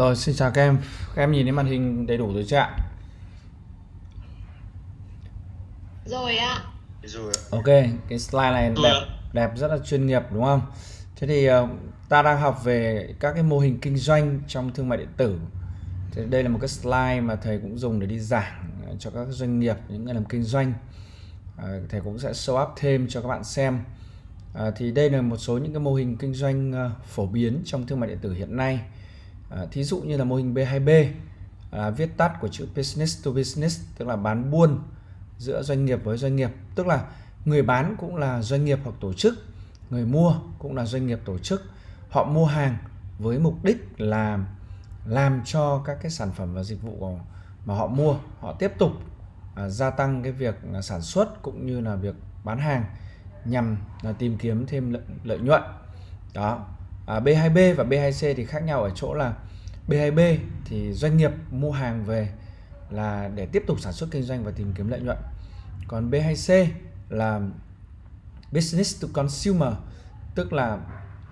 Rồi xin chào các em. Các em nhìn thấy màn hình đầy đủ rồi chưa ạ? Rồi ạ. Rồi. Ok cái slide này đẹp đẹp rất là chuyên nghiệp đúng không? Thế thì ờ, ta đang học về các cái mô hình kinh doanh trong thương mại điện tử. Thế đây là một cái slide mà thầy cũng dùng để đi giảng cho các doanh nghiệp những người làm kinh doanh. Ờ, thầy cũng sẽ show up thêm cho các bạn xem. À, thì đây là một số những cái mô hình kinh doanh ờ, phổ biến trong thương mại điện tử hiện nay à, thí dụ như là mô hình B2B là viết tắt của chữ business to business tức là bán buôn giữa doanh nghiệp với doanh nghiệp. Tức là người bán cũng là doanh nghiệp hoặc tổ chức người mua cũng là doanh nghiệp tổ chức. Họ mua hàng với mục đích là làm cho các cái sản phẩm và dịch vụ mà họ mua họ tiếp tục à, gia tăng cái việc sản xuất cũng như là việc bán hàng nhằm là tìm kiếm thêm lợi, lợi nhuận. Đó à, B2B và B2C thì khác nhau ở chỗ là B2B thì doanh nghiệp mua hàng về là để tiếp tục sản xuất kinh doanh và tìm kiếm lợi nhuận. Còn B2C là business to consumer tức là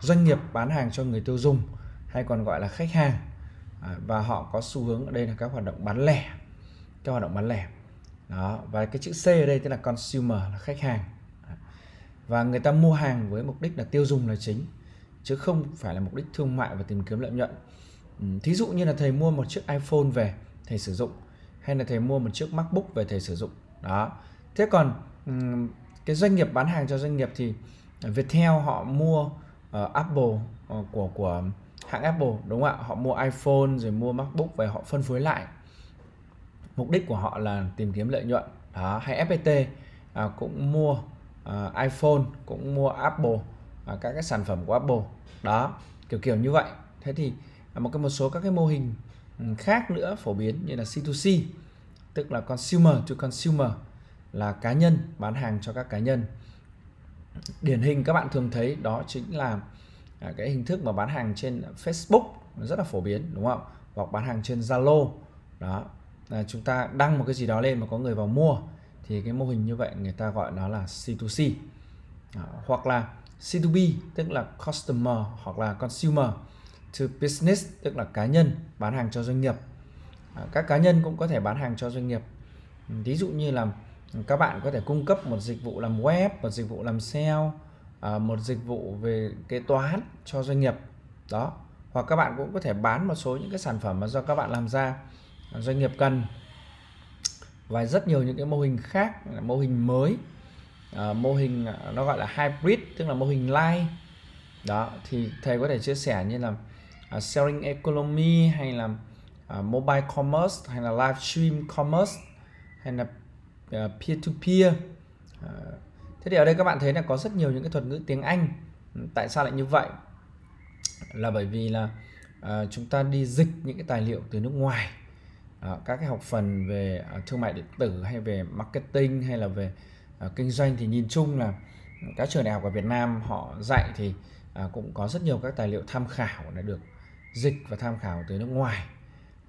doanh nghiệp bán hàng cho người tiêu dùng hay còn gọi là khách hàng. À, và họ có xu hướng ở đây là các hoạt động bán lẻ các hoạt động bán lẻ. Đó và cái chữ C ở đây tức là consumer là khách hàng. Và người ta mua hàng với mục đích là tiêu dùng là chính chứ không phải là mục đích thương mại và tìm kiếm lợi nhuận. Ừ, thí dụ như là thầy mua một chiếc iPhone về thầy sử dụng hay là thầy mua một chiếc MacBook về thầy sử dụng. Đó. Thế còn ừ, cái doanh nghiệp bán hàng cho doanh nghiệp thì Viettel họ mua uh, Apple uh, của của hãng Apple đúng không ạ? Họ mua iPhone rồi mua MacBook về họ phân phối lại. Mục đích của họ là tìm kiếm lợi nhuận. Đó hay FPT uh, à, cũng mua uh, iPhone cũng mua Apple. À, các cái sản phẩm của Apple. Đó kiểu kiểu như vậy. Thế thì à, một cái một số các cái mô hình ừ, khác nữa phổ biến như là C2C tức là consumer to consumer là cá nhân bán hàng cho các cá nhân. Điển hình các bạn thường thấy đó chính là à, cái hình thức mà bán hàng trên Facebook rất là phổ biến đúng không? Hoặc bán hàng trên Zalo. Đó là chúng ta đăng một cái gì đó lên mà có người vào mua thì cái mô hình như vậy người ta gọi nó là C2C Đó, hoặc là C2B tức là customer hoặc là consumer. To business, tức là cá nhân, bán hàng cho doanh nghiệp. À, các cá nhân cũng có thể bán hàng cho doanh nghiệp. Ừ, Ví dụ như là các bạn có thể cung cấp một dịch vụ làm web, một dịch vụ làm SEO à, một dịch vụ về kế toán cho doanh nghiệp. Đó. Hoặc các bạn cũng có thể bán một số những cái sản phẩm mà do các bạn làm ra à, doanh nghiệp cần. Và rất nhiều những cái mô hình khác, mô hình mới à, mô hình ờ, nó gọi là hybrid tức là mô hình live đó thì thầy có thể chia sẻ như là ờ, uh, selling economy hay là uh, mobile commerce hay là live stream commerce hay là peer to peer thế thì ở đây các bạn thấy là có rất nhiều những cái thuật ngữ tiếng Anh. Ừ, tại sao lại như vậy? Là bởi vì là uh, chúng ta đi dịch những cái tài liệu từ nước ngoài. Uh, các cái học phần về uh, thương mại điện tử hay về marketing hay là về à, kinh doanh thì nhìn chung là các trường đại học ở Việt Nam họ dạy thì à, cũng có rất nhiều các tài liệu tham khảo đã được dịch và tham khảo từ nước ngoài.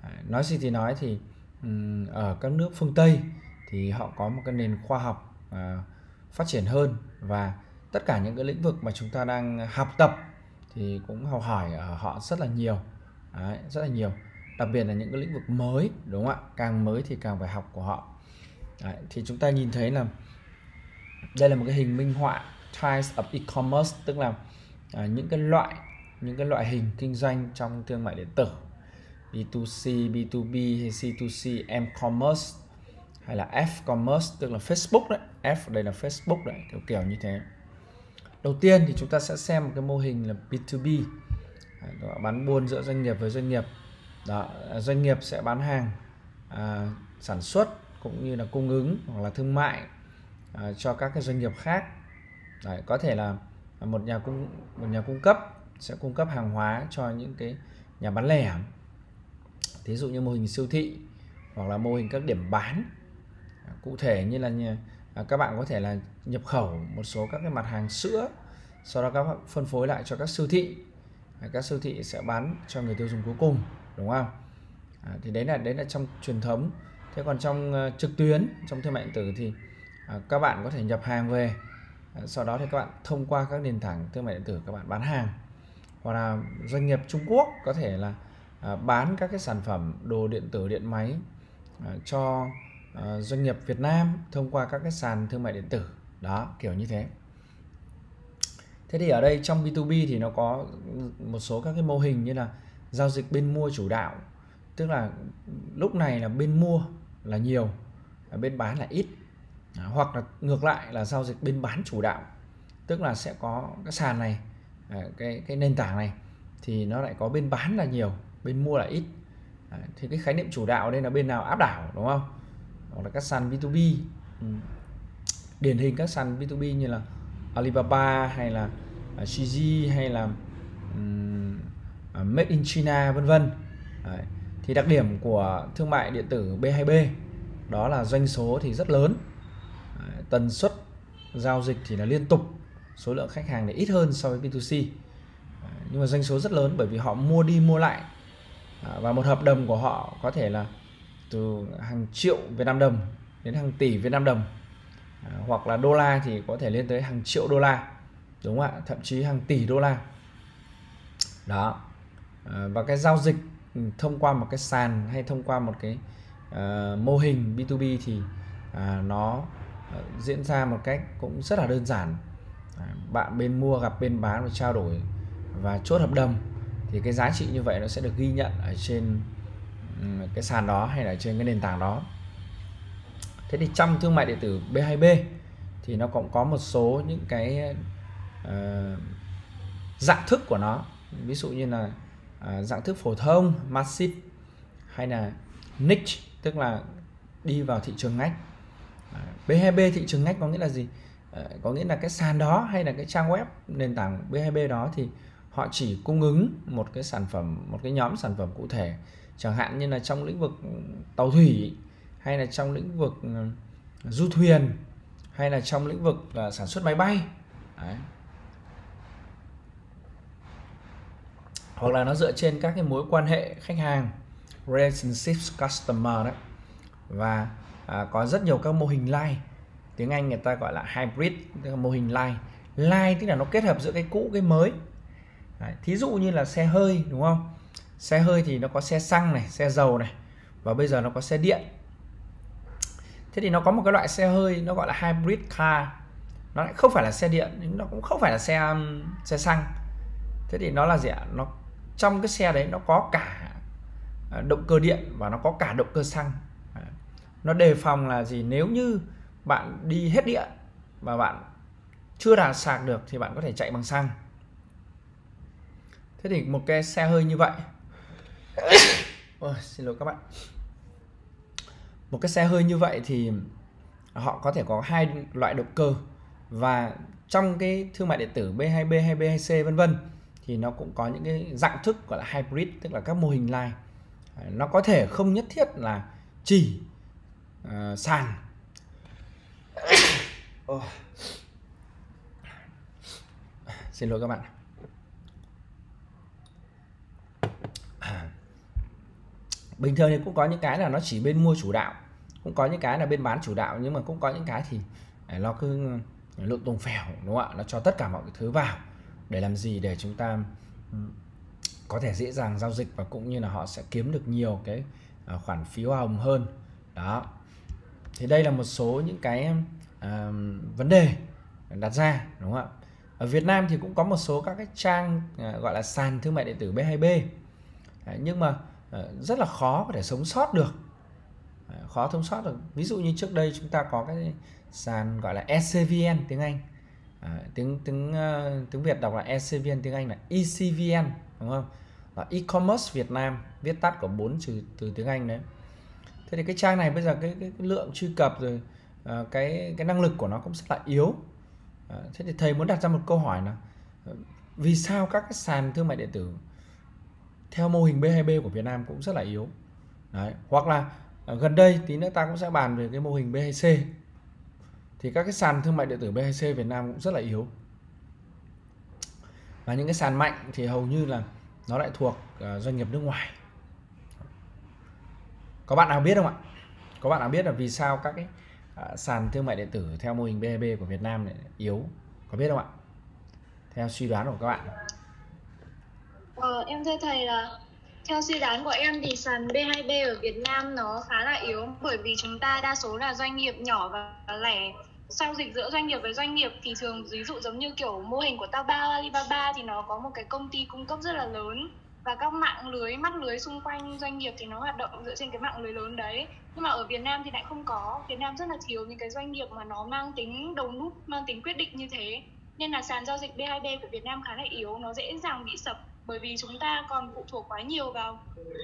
À, nói gì thì nói thì ở các nước phương Tây thì họ có một cái nền khoa học à, phát triển hơn và tất cả những cái lĩnh vực mà chúng ta đang học tập thì cũng học hỏi ở họ rất là nhiều. Đấy, rất là nhiều. Đặc biệt là những cái lĩnh vực mới đúng không ạ? Càng mới thì càng phải học của họ. Đấy, thì chúng ta nhìn thấy là đây là một cái hình minh họa types of e-commerce tức là à, những cái loại những cái loại hình kinh doanh trong thương mại điện tử B2C, B2B hay C2C, M-commerce hay là F-commerce tức là Facebook đấy. F đây là Facebook đấy, kiểu kiểu như thế. Đầu tiên thì chúng ta sẽ xem một cái mô hình là B2B à, đó, bán buôn giữa doanh nghiệp với doanh nghiệp. Đó, à, doanh nghiệp sẽ bán hàng à, sản xuất cũng như là cung ứng hoặc là thương mại à, cho các cái doanh nghiệp khác. Đấy, có thể là một nhà cung một nhà cung cấp sẽ cung cấp hàng hóa cho những cái nhà bán lẻ. Thí dụ như mô hình siêu thị hoặc là mô hình các điểm bán. À, cụ thể như là nhà, à, các bạn có thể là nhập khẩu một số các cái mặt hàng sữa sau đó các bạn phân phối lại cho các siêu thị. À, các siêu thị sẽ bán cho người tiêu dùng cuối cùng đúng không? À, thì đấy là đấy là trong truyền thống. Thế còn trong uh, trực tuyến trong thương mại điện tử thì À, các bạn có thể nhập hàng về. À, sau đó thì các bạn thông qua các nền tảng thương mại điện tử các bạn bán hàng. Hoặc là doanh nghiệp Trung Quốc có thể là à, bán các cái sản phẩm đồ điện tử, điện máy cho doanh nghiệp Việt Nam thông qua các cái sàn thương mại điện tử. Đó, kiểu như thế. Thế thì ở đây trong B2B thì nó có một số các cái mô hình như là giao dịch bên mua chủ đạo. Tức là lúc này là bên mua là nhiều bên bán là ít. À, hoặc là ngược lại là giao dịch bên bán chủ đạo tức là sẽ có cái sàn này à, cái cái nền tảng này thì nó lại có bên bán là nhiều bên mua là ít. À, thì cái khái niệm chủ đạo đây là bên nào áp đảo đúng không? Hoặc là các sàn B2B ừ. điển hình các sàn B2B như là Alibaba hay là à, Shiji hay là um, Made in China vân vân. Thì đặc điểm của thương mại điện tử B2B đó là doanh số thì rất lớn tần suất giao dịch thì là liên tục số lượng khách hàng thì ít hơn so với B2C à, nhưng mà doanh số rất lớn bởi vì họ mua đi mua lại. À, và một hợp đồng của họ có thể là từ hàng triệu Việt Nam đồng đến hàng tỷ Việt Nam đồng. À, hoặc là đô la thì có thể lên tới hàng triệu đô la đúng không ạ? Thậm chí hàng tỷ đô la. Đó. Và cái giao dịch ừ, thông qua một cái sàn hay thông qua một cái uh, mô hình B2B thì uh, nó Ờ, diễn ra một cách cũng rất là đơn giản. À, bạn bên mua gặp bên bán và trao đổi và chốt hợp đồng. Thì cái giá trị như vậy nó sẽ được ghi nhận ở trên cái sàn đó hay là trên cái nền tảng đó. Thế thì trong thương mại điện tử B2B thì nó cũng có một số những cái uh, dạng thức của nó. Ví dụ như là uh, dạng thức phổ thông massive hay là niche tức là đi vào thị trường ngách. B2B thị trường ngách có nghĩa là gì? Ờ, có nghĩa là cái sàn đó hay là cái trang web nền tảng B2B đó thì họ chỉ cung ứng một cái sản phẩm, một cái nhóm sản phẩm cụ thể. Chẳng hạn như là trong lĩnh vực tàu thủy, hay là trong lĩnh vực ờ, du thuyền, hay là trong lĩnh vực sản xuất máy bay. Đấy. hoặc là nó dựa trên các cái mối quan hệ khách hàng relationship customer đấy. Và à, có rất nhiều các mô hình line. Tiếng Anh người ta gọi là hybrid tức là mô hình line. Line tức là nó kết hợp giữa cái cũ cái mới. Đấy, thí dụ như là xe hơi đúng không? Xe hơi thì nó có xe xăng này xe dầu này và bây giờ nó có xe điện. Thế thì nó có một cái loại xe hơi nó gọi là hybrid car. Nó lại không phải là xe điện nhưng nó cũng không phải là xe um, xe xăng. Thế thì nó là gì ạ? Nó trong cái xe đấy nó có cả à, động cơ điện và nó có cả động cơ xăng nó đề phòng là gì? Nếu như bạn đi hết điện và bạn chưa đạt sạc được thì bạn có thể chạy bằng xăng. Thế thì một cái xe hơi như vậy. Ôi, xin lỗi các bạn. Một cái xe hơi như vậy thì họ có thể có hai loại động cơ. Và trong cái thương mại điện tử B2B hay B2C vân vân thì nó cũng có những cái dạng thức gọi là hybrid tức là các mô hình line. Nó có thể không nhất thiết là chỉ uh, sàn. Oh. xin lỗi các bạn. Bình thường thì cũng có những cái là nó chỉ bên mua chủ đạo cũng có những cái là bên bán chủ đạo nhưng mà cũng có những cái thì nó cứ lộn tùng phèo đúng không ạ? Nó cho tất cả mọi thứ vào để làm gì? Để chúng ta có thể dễ dàng giao dịch và cũng như là họ sẽ kiếm được nhiều cái à, khoản phí hoa hồng hơn. Đó thì đây là một số những cái uh, vấn đề đặt ra đúng không ạ? Ở Việt Nam thì cũng có một số các cái trang uh, gọi là sàn thương mại điện tử B2B Đấy, nhưng mà uh, rất là khó có thể sống sót được. Uh, khó thông sót được. Ví dụ như trước đây chúng ta có cái sàn gọi là ECVN tiếng Anh. À, tiếng tiếng uh, tiếng Việt đọc là ECVN tiếng Anh là ECVN đúng không? Là e-commerce Việt Nam viết tắt của bốn từ từ tiếng Anh đấy thế thì cái trang này bây giờ cái, cái, cái lượng truy cập rồi uh, cái cái năng lực của nó cũng rất là yếu. Uh, thế thì thầy muốn đặt ra một câu hỏi là uh, ờ, vì sao các cái sàn thương mại điện tử theo mô hình B2B của Việt Nam cũng rất là yếu? Đấy hoặc là uh, gần đây tí nữa ta cũng sẽ bàn về cái mô hình B2C thì các cái sàn thương mại điện tử B2C Việt Nam cũng rất là yếu. Và những cái sàn mạnh thì hầu như là nó lại thuộc uh, doanh nghiệp nước ngoài có bạn nào biết không ạ? Có bạn nào biết là vì sao các cái à, sàn thương mại điện tử theo mô hình B2B của Việt Nam này yếu? Có biết không ạ? Theo suy đoán của các bạn. Ờ, em thưa thầy là Theo suy đoán của em thì sàn B2B ở Việt Nam nó khá là yếu bởi vì chúng ta đa số là doanh nghiệp nhỏ và lẻ. Giao dịch giữa doanh nghiệp với doanh nghiệp thì thường ví dụ giống như kiểu mô hình của Taobao, Alibaba thì nó có một cái công ty cung cấp rất là lớn và các mạng lưới mắt lưới xung quanh doanh nghiệp thì nó hoạt động dựa trên cái mạng lưới lớn đấy. Nhưng mà ở Việt Nam thì lại không có. Việt Nam rất là thiếu những cái doanh nghiệp mà nó mang tính đầu nút mang tính quyết định như thế. Nên là sàn giao dịch B2B của Việt Nam khá là yếu nó dễ dàng bị sập. Bởi vì chúng ta còn phụ thuộc quá nhiều vào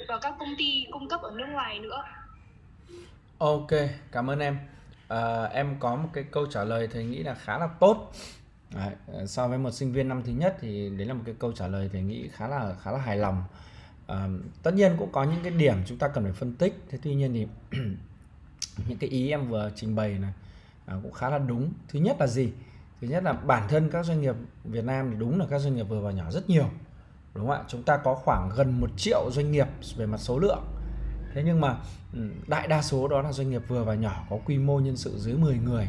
vào các công ty cung cấp ở nước ngoài nữa. Ok, cảm ơn em. À, em có một cái câu trả lời thầy nghĩ là khá là tốt. Đấy, ờ, so với một sinh viên năm thứ nhất thì đấy là một cái câu trả lời thầy nghĩ khá là khá là hài lòng. À, tất nhiên cũng có những cái điểm chúng ta cần phải phân tích. Thế tuy nhiên thì những cái ý em vừa trình bày này à, cũng khá là đúng. Thứ nhất là gì? Thứ nhất là bản thân các doanh nghiệp Việt Nam thì đúng là các doanh nghiệp vừa và nhỏ rất nhiều. Đúng không ạ? Chúng ta có khoảng gần một triệu doanh nghiệp về mặt số lượng thế nhưng mà đại đa số đó là doanh nghiệp vừa và nhỏ có quy mô nhân sự dưới 10 người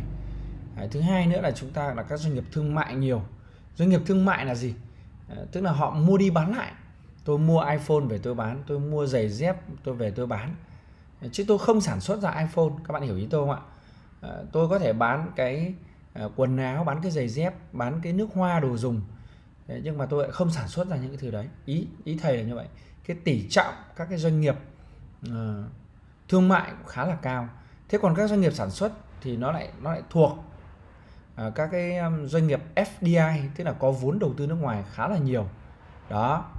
Đấy, thứ hai nữa là chúng ta là các doanh nghiệp thương mại nhiều. Doanh nghiệp thương mại là gì? À, tức là họ mua đi bán lại. Tôi mua iPhone về tôi bán tôi mua giày dép tôi về tôi bán. Ờ, chứ tôi không sản xuất ra iPhone các bạn hiểu ý tôi không ạ? À, tôi có thể bán cái à, quần áo bán cái giày dép bán cái nước hoa đồ dùng. Đấy, nhưng mà tôi lại không sản xuất ra những cái thứ đấy. Ý ý thầy là như vậy. Cái tỷ trọng các cái doanh nghiệp uh, thương mại cũng khá là cao. Thế còn các doanh nghiệp sản xuất thì nó lại nó lại thuộc Ờ, các cái um, doanh nghiệp FDI tức là có vốn đầu tư nước ngoài khá là nhiều. Đó.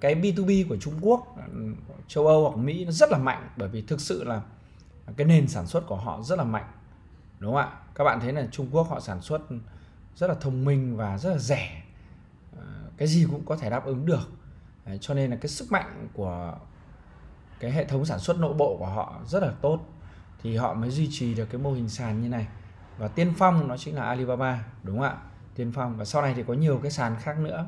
Cái B2B của Trung Quốc châu Âu hoặc Mỹ nó rất là mạnh, bởi vì thực sự là cái nền sản xuất của họ rất là mạnh, đúng không ạ? Các bạn thấy là Trung Quốc họ sản xuất rất là thông minh và rất là rẻ. Ờ, cái gì cũng có thể đáp ứng được. Cho nên là cái sức mạnh của cái hệ thống sản xuất nội bộ của họ rất là tốt. Thì họ mới duy trì được cái mô hình sàn như này và tiên phong nó chính là Alibaba, đúng không ạ? Tiên phong. Và sau này thì có nhiều cái sàn khác nữa.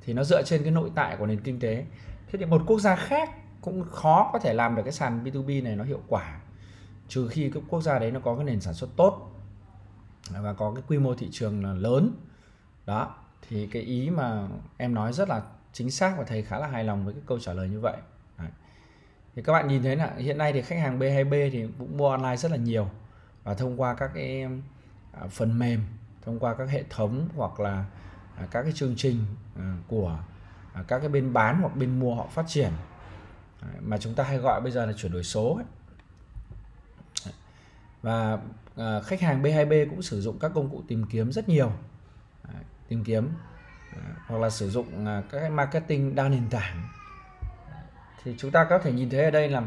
Thì nó dựa trên cái nội tại của nền kinh tế. Thế thì một quốc gia khác cũng khó có thể làm được cái sàn B2B này nó hiệu quả, trừ khi cái quốc gia đấy nó có cái nền sản xuất tốt và có cái quy mô thị trường là lớn. Đó, thì cái ý mà em nói rất là chính xác và thầy khá là hài lòng với cái câu trả lời như vậy. Thì các bạn nhìn thấy là hiện nay thì khách hàng B2B thì cũng mua online rất là nhiều và thông qua các cái à, phần mềm thông qua các hệ thống hoặc là à, các cái chương trình à, của à, các cái bên bán hoặc bên mua họ phát triển. À, mà chúng ta hay gọi bây giờ là chuyển đổi số ấy. và à, khách hàng B2B cũng sử dụng các công cụ tìm kiếm rất nhiều. Tìm kiếm hoặc là sử dụng các cái marketing đa nền tảng. Thì chúng ta có thể nhìn thấy ở đây là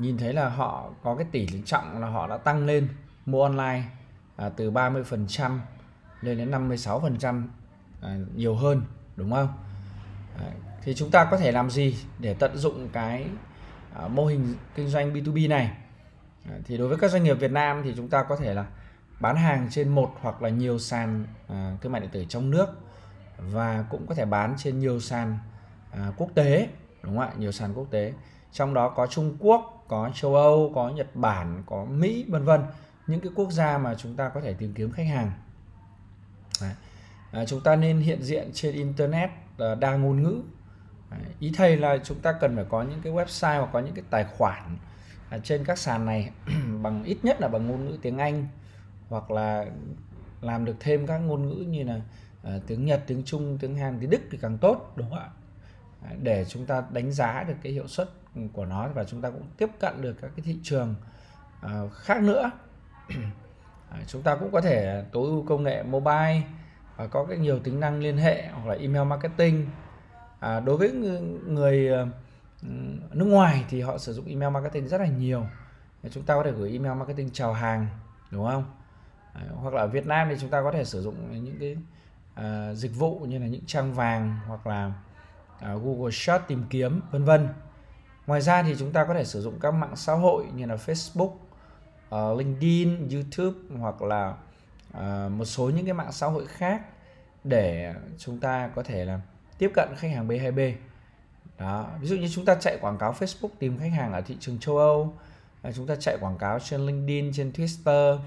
nhìn thấy là họ có cái tỷ trọng là họ đã tăng lên mua online à, từ 30% lên đến 56% à, nhiều hơn đúng không? À, thì chúng ta có thể làm gì để tận dụng cái à, mô hình kinh doanh B2B này? À, thì đối với các doanh nghiệp Việt Nam thì chúng ta có thể là bán hàng trên một hoặc là nhiều sàn à, thương mại điện tử trong nước và cũng có thể bán trên nhiều sàn à, quốc tế đúng không ạ nhiều sàn quốc tế trong đó có Trung Quốc có châu Âu có Nhật Bản có Mỹ vân vân. Những cái quốc gia mà chúng ta có thể tìm kiếm khách hàng. Đấy. À, chúng ta nên hiện diện trên internet à, đa ngôn ngữ. Đấy. ý thầy là chúng ta cần phải có những cái website hoặc có những cái tài khoản à, trên các sàn này bằng ít nhất là bằng ngôn ngữ tiếng Anh hoặc là làm được thêm các ngôn ngữ như là à, tiếng Nhật tiếng Trung tiếng Hàn tiếng Đức thì càng tốt đúng không ạ? Để chúng ta đánh giá được cái hiệu suất của nó và chúng ta cũng tiếp cận được các cái thị trường uh, khác nữa. À, chúng ta cũng có thể tối ưu công nghệ mobile và có cái nhiều tính năng liên hệ hoặc là email marketing. À, đối với người ờ, nước ngoài thì họ sử dụng email marketing rất là nhiều. Chúng ta có thể gửi email marketing chào hàng đúng không? À, hoặc là ở Việt Nam thì chúng ta có thể sử dụng những cái à, dịch vụ như là những trang vàng hoặc là À, Google Search tìm kiếm vân vân ngoài ra thì chúng ta có thể sử dụng các mạng xã hội như là Facebook uh, LinkedIn YouTube hoặc là uh, một số những cái mạng xã hội khác để chúng ta có thể là tiếp cận khách hàng B2B đó ví dụ như chúng ta chạy quảng cáo Facebook tìm khách hàng ở thị trường châu Âu ờ, chúng ta chạy quảng cáo trên LinkedIn trên Twitter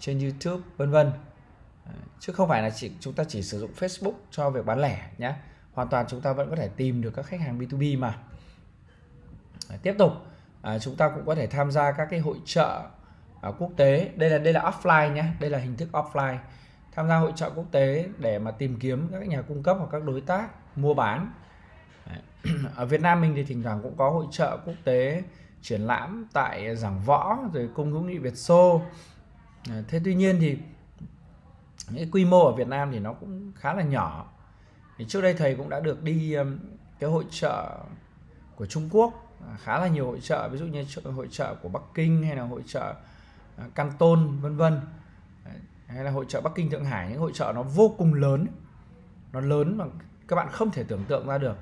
trên YouTube vân vân. Chứ không phải là chỉ chúng ta chỉ sử dụng Facebook cho việc bán lẻ nhé hoàn toàn chúng ta vẫn có thể tìm được các khách hàng B2B mà. À, tiếp tục. À, chúng ta cũng có thể tham gia các cái hội trợ à, quốc tế. Đây là đây là offline nhé đây là hình thức offline. Tham gia hội trợ quốc tế để mà tìm kiếm các nhà cung cấp hoặc các đối tác mua bán. Ở Việt Nam mình thì thỉnh thoảng cũng có hội trợ quốc tế triển lãm tại giảng võ rồi cung hữu nghị Việt Xô. À, thế tuy nhiên thì cái quy mô ở Việt Nam thì nó cũng khá là nhỏ. Thì trước đây thầy cũng đã được đi cái hội trợ của Trung Quốc. À, khá là nhiều hội trợ ví dụ như hội trợ của Bắc Kinh hay là hội trợ à, Canton vân vân. Hay là hội trợ Bắc Kinh Thượng Hải những hội trợ nó vô cùng lớn. Nó lớn mà các bạn không thể tưởng tượng ra được.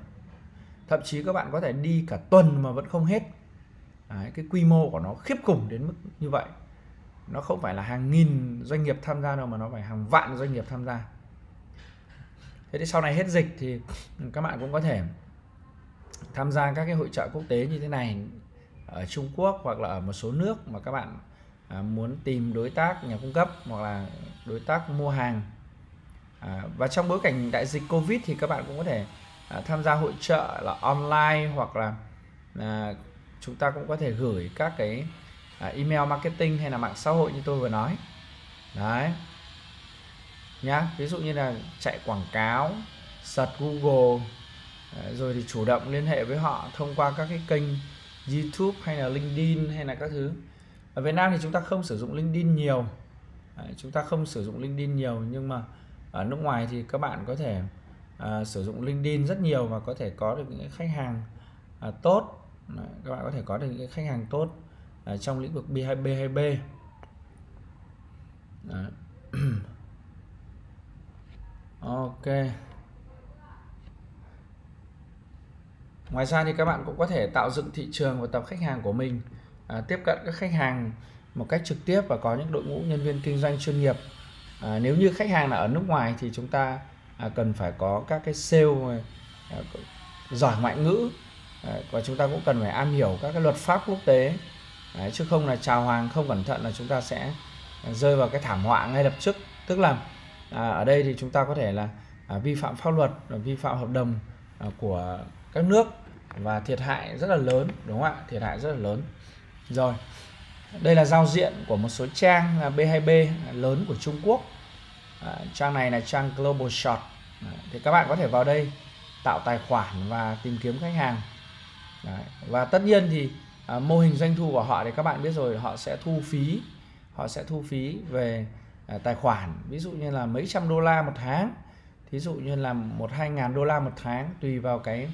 Thậm chí các bạn có thể đi cả tuần mà vẫn không hết. Đấy, cái quy mô của nó khiếp khủng đến mức như vậy. Nó không phải là hàng nghìn doanh nghiệp tham gia đâu mà nó phải hàng vạn doanh nghiệp tham gia. Thế thì sau này hết dịch thì các bạn cũng có thể tham gia các cái hội trợ quốc tế như thế này ở Trung Quốc hoặc là ở một số nước mà các bạn à, muốn tìm đối tác nhà cung cấp hoặc là đối tác mua hàng. À, và trong bối cảnh đại dịch Covid thì các bạn cũng có thể à, tham gia hội trợ là online hoặc là à, chúng ta cũng có thể gửi các cái à, email marketing hay là mạng xã hội như tôi vừa nói. Đấy. Nhá ví dụ như là chạy quảng cáo search Google rồi thì chủ động liên hệ với họ thông qua các cái kênh YouTube hay là LinkedIn hay là các thứ. Ở Việt Nam thì chúng ta không sử dụng LinkedIn nhiều. Chúng ta không sử dụng LinkedIn nhiều nhưng mà ở nước ngoài thì các bạn có thể à, sử dụng LinkedIn rất nhiều và có thể có được những khách hàng à, tốt. Đấy, các bạn có thể có được những khách hàng tốt à, trong lĩnh vực B2B 2B Đấy. ok. Ngoài ra thì các bạn cũng có thể tạo dựng thị trường và tập khách hàng của mình à, tiếp cận các khách hàng một cách trực tiếp và có những đội ngũ nhân viên kinh doanh chuyên nghiệp. À, nếu như khách hàng là ở nước ngoài thì chúng ta à, cần phải có các cái sale à, giỏi ngoại ngữ à, và chúng ta cũng cần phải am hiểu các cái luật pháp quốc tế. Đấy, chứ không là chào hàng không cẩn thận là chúng ta sẽ rơi vào cái thảm họa ngay lập tức. Tức là à, ở đây thì chúng ta có thể là à, vi phạm pháp luật vi phạm hợp đồng à, của các nước và thiệt hại rất là lớn đúng không ạ thiệt hại rất là lớn rồi đây là giao diện của một số trang B2B lớn của Trung Quốc à, trang này là trang Global Short. à, thì các bạn có thể vào đây tạo tài khoản và tìm kiếm khách hàng Đấy. và tất nhiên thì à, mô hình doanh thu của họ thì các bạn biết rồi họ sẽ thu phí họ sẽ thu phí về à, tài khoản ví dụ như là mấy trăm đô la một tháng thí dụ như là một hai ngàn đô la một tháng tùy vào cái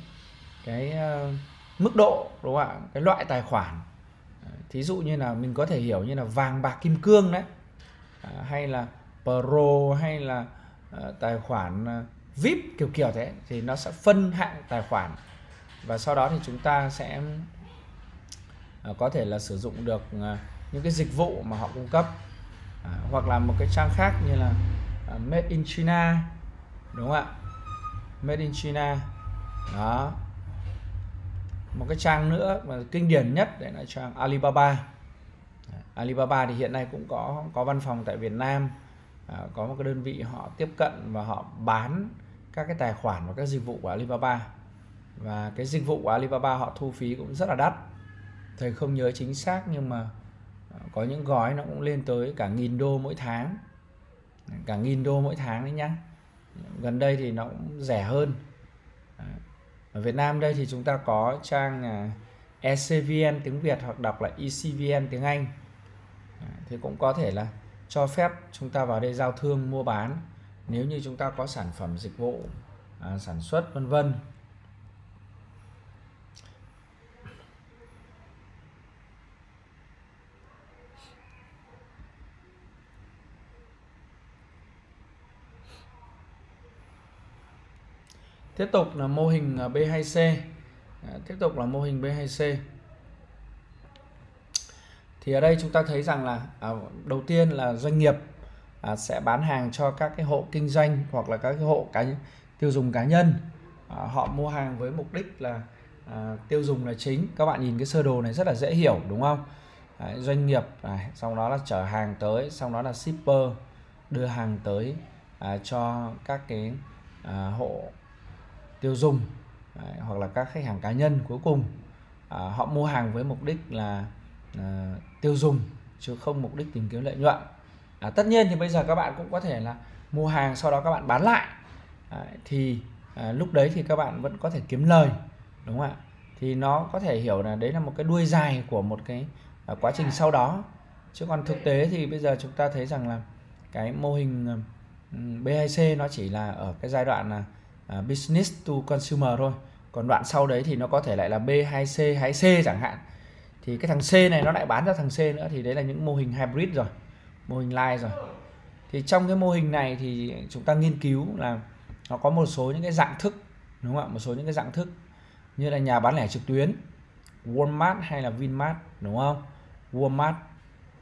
cái uh, mức độ đúng không ạ? Cái loại tài khoản. Ờ, thí dụ như là mình có thể hiểu như là vàng bạc kim cương đấy. À, hay là pro hay là uh, tài khoản uh, vip kiểu kiểu thế thì nó sẽ phân hạng tài khoản. Và sau đó thì chúng ta sẽ uh, có thể là sử dụng được uh, những cái dịch vụ mà họ cung cấp. À, hoặc là một cái trang khác như là uh, made in China đúng không ạ? Made in China. Đó một cái trang nữa mà kinh điển nhất đấy là trang Alibaba. Alibaba thì hiện nay cũng có có văn phòng tại Việt Nam à, có một cái đơn vị họ tiếp cận và họ bán các cái tài khoản và các dịch vụ của Alibaba. Và cái dịch vụ của Alibaba họ thu phí cũng rất là đắt. Thầy không nhớ chính xác nhưng mà à, có những gói nó cũng lên tới cả nghìn đô mỗi tháng. Cả nghìn đô mỗi tháng đấy nhá. Gần đây thì nó cũng rẻ hơn ở Việt Nam đây thì chúng ta có trang à, ECVN tiếng Việt hoặc đọc là ECVN tiếng Anh. À, thì cũng có thể là cho phép chúng ta vào đây giao thương mua bán nếu như chúng ta có sản phẩm dịch vụ à, sản xuất vân vân. Tiếp tục là mô hình à, B2C à, tiếp tục là mô hình B2C thì ở đây chúng ta thấy rằng là à, đầu tiên là doanh nghiệp à, sẽ bán hàng cho các cái hộ kinh doanh hoặc là các cái hộ cá tiêu dùng cá nhân. À, họ mua hàng với mục đích là tiêu dùng là chính. Các bạn nhìn cái sơ đồ này rất là dễ hiểu đúng không? Doanh nghiệp này sau đó là chở hàng tới sau đó là shipper đưa hàng tới cho các cái hộ tiêu dùng Đấy, hoặc là các khách hàng cá nhân cuối cùng. À, họ mua hàng với mục đích là à, tiêu dùng chứ không mục đích tìm kiếm lợi nhuận. À, tất nhiên thì bây giờ các bạn cũng có thể là mua hàng sau đó các bạn bán lại. À, thì à, lúc đấy thì các bạn vẫn có thể kiếm lời đúng không ạ? Thì nó có thể hiểu là đấy là một cái đuôi dài của một cái à, quá trình sau đó. Chứ còn thực tế thì bây giờ chúng ta thấy rằng là cái mô hình B2C nó chỉ là ở cái giai đoạn là uh, business to consumer thôi. Còn đoạn sau đấy thì nó có thể lại là B2C hay C chẳng hạn. Thì cái thằng C này nó lại bán ra thằng C nữa thì đấy là những mô hình hybrid rồi mô hình live rồi. Thì trong cái mô hình này thì chúng ta nghiên cứu là nó có một số những cái dạng thức đúng không ạ? Một số những cái dạng thức như là nhà bán lẻ trực tuyến Walmart hay là Vinmart đúng không? Walmart.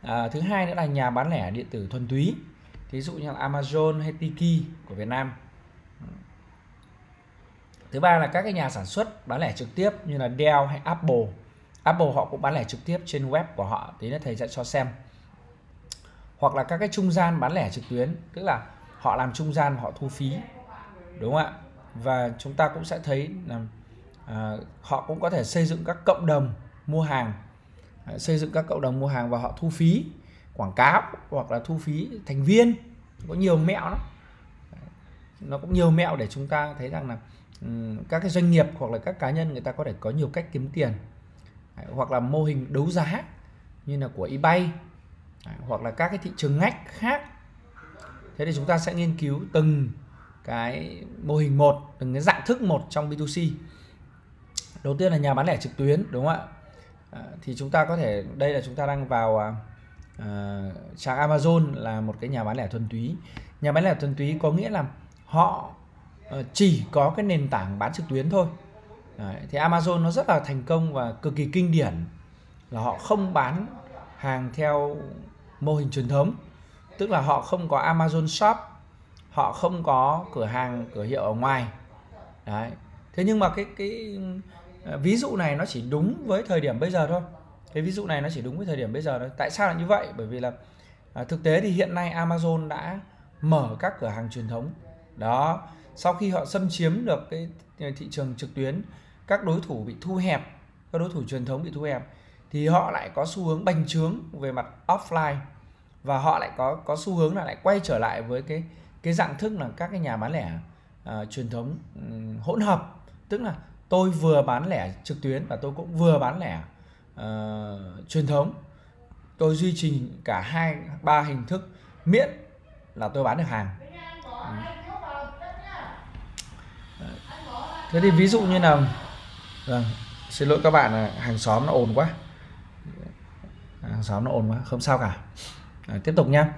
À, thứ hai nữa là nhà bán lẻ điện tử thuần túy. Thí dụ như là Amazon hay Tiki của Việt Nam thứ ba là các cái nhà sản xuất bán lẻ trực tiếp như là Dell hay Apple. Apple họ cũng bán lẻ trực tiếp trên web của họ tí nữa thầy sẽ cho xem. Hoặc là các cái trung gian bán lẻ trực tuyến tức là họ làm trung gian họ thu phí đúng không ạ? Và chúng ta cũng sẽ thấy là à, họ cũng có thể xây dựng các cộng đồng mua hàng. À, xây dựng các cộng đồng mua hàng và họ thu phí quảng cáo hoặc là thu phí thành viên. Có nhiều mẹo lắm. Nó cũng nhiều mẹo để chúng ta thấy rằng là các cái doanh nghiệp hoặc là các cá nhân người ta có thể có nhiều cách kiếm tiền. Hoặc là mô hình đấu giá như là của eBay. Hoặc là các cái thị trường ngách khác. Thế thì chúng ta sẽ nghiên cứu từng cái mô hình một từng cái dạng thức một trong B2C đầu tiên là nhà bán lẻ trực tuyến đúng không ạ? À, thì chúng ta có thể đây là chúng ta đang vào à, ờ, trang Amazon là một cái nhà bán lẻ thuần túy. Nhà bán lẻ thuần túy có nghĩa là họ Ờ, chỉ có cái nền tảng bán trực tuyến thôi. Đấy, thì Amazon nó rất là thành công và cực kỳ kinh điển là họ không bán hàng theo mô hình truyền thống. Tức là họ không có Amazon Shop họ không có cửa hàng cửa hiệu ở ngoài. Đấy thế nhưng mà cái cái ờ, ví dụ này nó chỉ đúng với thời điểm bây giờ thôi. Cái ví dụ này nó chỉ đúng với thời điểm bây giờ thôi. Tại sao là như vậy? Bởi vì là à, thực tế thì hiện nay Amazon đã mở các cửa hàng truyền thống. Đó sau khi họ xâm chiếm được cái thị trường trực tuyến các đối thủ bị thu hẹp các đối thủ truyền thống bị thu hẹp thì họ lại có xu hướng bành trướng về mặt offline và họ lại có có xu hướng là lại quay trở lại với cái cái dạng thức là các cái nhà bán lẻ uh, truyền thống um, hỗn hợp. Tức là tôi vừa bán lẻ trực tuyến và tôi cũng vừa bán lẻ uh, truyền thống. Tôi duy trì cả hai ba hình thức miễn là tôi bán được hàng. Thế thì ví dụ như là vâng xin lỗi các bạn là hàng xóm nó ồn quá. Hàng xóm nó ồn quá không sao cả. À, tiếp tục nhá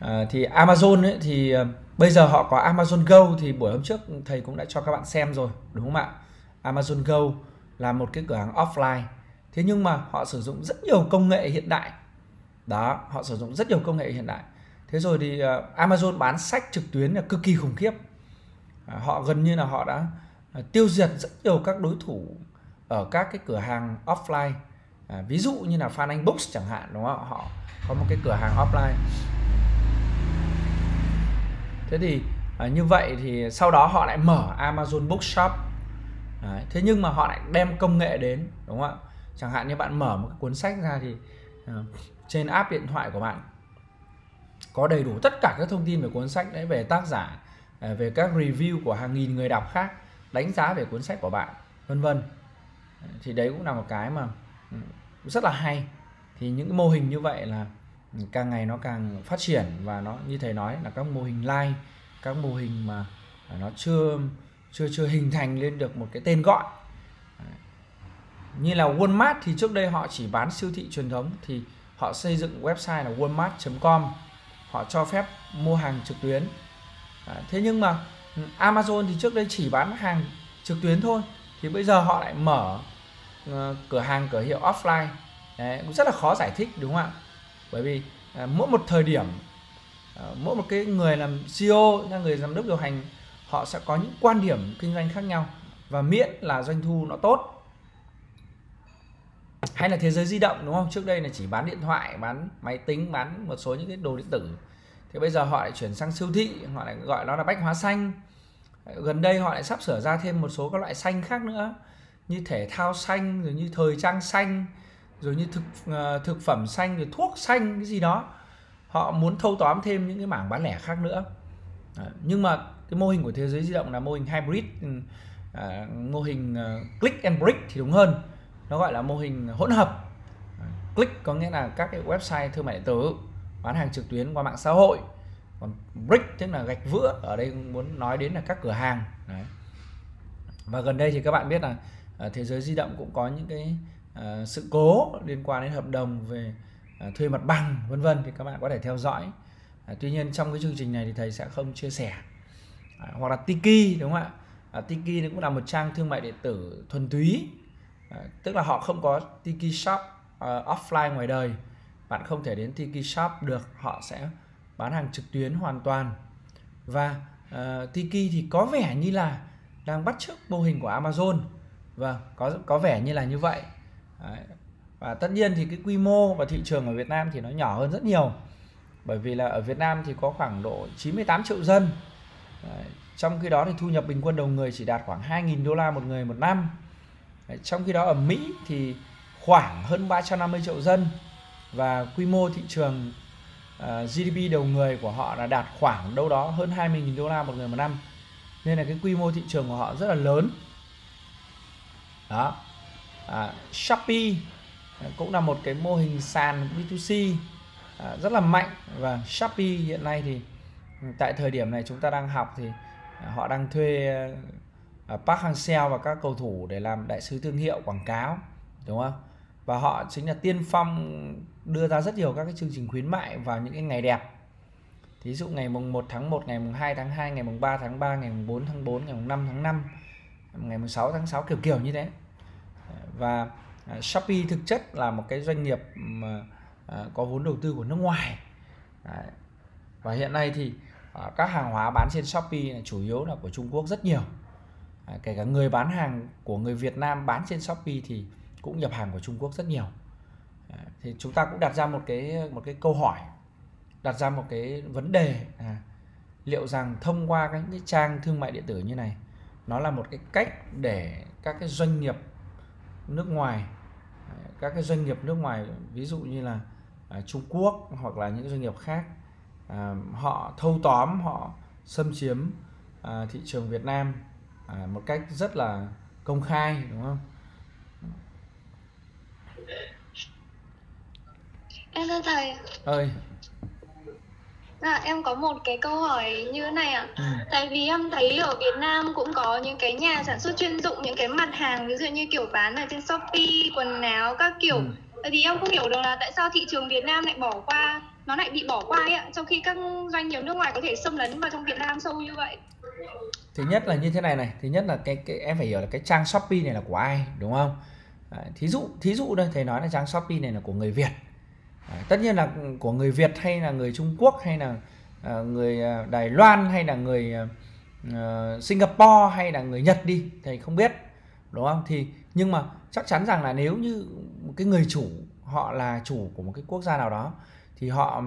à, thì Amazon ấy, thì à, bây giờ họ có Amazon Go thì buổi hôm trước thầy cũng đã cho các bạn xem rồi đúng không ạ? Amazon Go là một cái cửa hàng offline. Thế nhưng mà họ sử dụng rất nhiều công nghệ hiện đại. Đó họ sử dụng rất nhiều công nghệ hiện đại. Thế rồi thì uh, Amazon bán sách trực tuyến là cực kỳ khủng khiếp. À, họ gần như là họ đã uh, Ờ, tiêu diệt rất nhiều các đối thủ ở các cái cửa hàng offline. À, ví dụ như là Phan Anh Books chẳng hạn đúng không? Họ có một cái cửa hàng offline. Thế thì à, như vậy thì sau đó họ lại mở Amazon Bookshop à, thế nhưng mà họ lại đem công nghệ đến đúng không ạ? Chẳng hạn như bạn mở một cái cuốn sách ra thì à, trên app điện thoại của bạn có đầy đủ tất cả các thông tin về cuốn sách đấy về tác giả à, về các review của hàng nghìn người đọc khác đánh giá về cuốn sách của bạn, vân vân. Thì đấy cũng là một cái mà ừ, rất là hay. Thì những mô hình như vậy là càng ngày nó càng phát triển và nó, như thầy nói là các mô hình like, các mô hình mà nó chưa chưa chưa hình thành lên được một cái tên gọi. Như là Walmart thì trước đây họ chỉ bán siêu thị truyền thống thì họ xây dựng website là walmart.com họ cho phép mua hàng trực tuyến. À, thế nhưng mà Amazon thì trước đây chỉ bán hàng trực tuyến thôi thì bây giờ họ lại mở uh, cửa hàng cửa hiệu offline. Đấy, cũng rất là khó giải thích đúng không ạ? Bởi vì uh, mỗi một thời điểm uh, mỗi một cái người làm CEO là người giám đốc điều hành họ sẽ có những quan điểm kinh doanh khác nhau và miễn là doanh thu nó tốt. Hay là thế giới di động đúng không? Trước đây là chỉ bán điện thoại bán máy tính bán một số những cái đồ điện tử thì bây giờ họ lại chuyển sang siêu thị họ lại gọi nó là bách hóa xanh. Gần đây họ lại sắp sửa ra thêm một số các loại xanh khác nữa như thể thao xanh rồi như thời trang xanh rồi như thực uh, thực phẩm xanh rồi thuốc xanh cái gì đó. Họ muốn thâu tóm thêm những cái mảng bán lẻ khác nữa. À, nhưng mà cái mô hình của thế giới di động là mô hình hybrid à, mô hình uh, click and brick thì đúng hơn. Nó gọi là mô hình hỗn hợp. À, click có nghĩa là các cái website thương mại điện tử bán hàng trực tuyến qua mạng xã hội. Còn brick tức là gạch vữa ở đây muốn nói đến là các cửa hàng. Đấy. và gần đây thì các bạn biết là ở thế giới di động cũng có những cái uh, sự cố liên quan đến hợp đồng về uh, thuê mặt bằng vân vân thì các bạn có thể theo dõi. Uh, tuy nhiên trong cái chương trình này thì thầy sẽ không chia sẻ. Uh, hoặc là Tiki đúng không ạ? Uh, Tiki cũng là một trang thương mại điện tử thuần túy. Uh, tức là họ không có Tiki shop uh, offline ngoài đời bạn không thể đến Tiki shop được họ sẽ bán hàng trực tuyến hoàn toàn. Và uh, Tiki thì có vẻ như là đang bắt chước mô hình của Amazon. Và có có vẻ như là như vậy. Đấy. và tất nhiên thì cái quy mô và thị trường ở Việt Nam thì nó nhỏ hơn rất nhiều. Bởi vì là ở Việt Nam thì có khoảng độ 98 triệu dân. Đấy. trong khi đó thì thu nhập bình quân đầu người chỉ đạt khoảng 2.000 đô la một người một năm. Đấy. trong khi đó ở Mỹ thì khoảng hơn 350 triệu dân và quy mô thị trường à, uh, GDP đầu người của họ là đạt khoảng đâu đó hơn 20.000 đô la một người một năm. Nên là cái quy mô thị trường của họ rất là lớn. Đó. À, Shopee à, cũng là một cái mô hình sàn B2C à, rất là mạnh. Và Shopee hiện nay thì ừ, tại thời điểm này chúng ta đang học thì à, họ đang thuê à, Park Hang-seo và các cầu thủ để làm đại sứ thương hiệu quảng cáo đúng không? Và họ chính là tiên phong đưa ra rất nhiều các cái chương trình khuyến mại vào những cái ngày đẹp. Thí dụ ngày mùng 1 tháng 1 ngày mùng 2 tháng 2 ngày mùng 3 tháng 3 ngày mùng 4 tháng 4 ngày mùng 5 tháng 5 ngày mùng 6 tháng 6 kiểu kiểu như thế. Và à, Shopee thực chất là một cái doanh nghiệp mà à, có vốn đầu tư của nước ngoài. Và hiện nay thì à, các hàng hóa bán trên Shopee là chủ yếu là của Trung Quốc rất nhiều. Kể cả người bán hàng của người Việt Nam bán trên Shopee thì cũng nhập hàng của Trung Quốc rất nhiều. À, thì chúng ta cũng đặt ra một cái một cái câu hỏi đặt ra một cái vấn đề à, liệu rằng thông qua các cái trang thương mại điện tử như này nó là một cái cách để các cái doanh nghiệp nước ngoài à, các cái doanh nghiệp nước ngoài ví dụ như là à, Trung Quốc hoặc là những doanh nghiệp khác à, họ thâu tóm họ xâm chiếm à, thị trường Việt Nam à, một cách rất là công khai đúng không? Em thưa thầy. Ơi. À, em có một cái câu hỏi như thế này ạ. À. Ừ. Tại vì em thấy ở Việt Nam cũng có những cái nhà sản xuất chuyên dụng những cái mặt hàng ví dụ như kiểu bán ở trên Shopee, quần áo các kiểu. Ừ. Thì em không hiểu được là tại sao thị trường Việt Nam lại bỏ qua nó lại bị bỏ qua ấy ạ, trong khi các doanh nghiệp nước ngoài có thể xâm lấn vào trong Việt Nam sâu như vậy. Thứ nhất là như thế này này, thứ nhất là cái, cái em phải hiểu là cái trang Shopee này là của ai, đúng không? À, thí dụ thí dụ đây thầy nói là trang Shopee này là của người Việt tất nhiên là của người Việt hay là người Trung Quốc hay là ờ, người ờ, Đài Loan hay là người ờ, Singapore hay là người Nhật đi thầy không biết, đúng không? Thì, nhưng mà chắc chắn rằng là nếu như cái người chủ, họ là chủ của một cái quốc gia nào đó, thì họ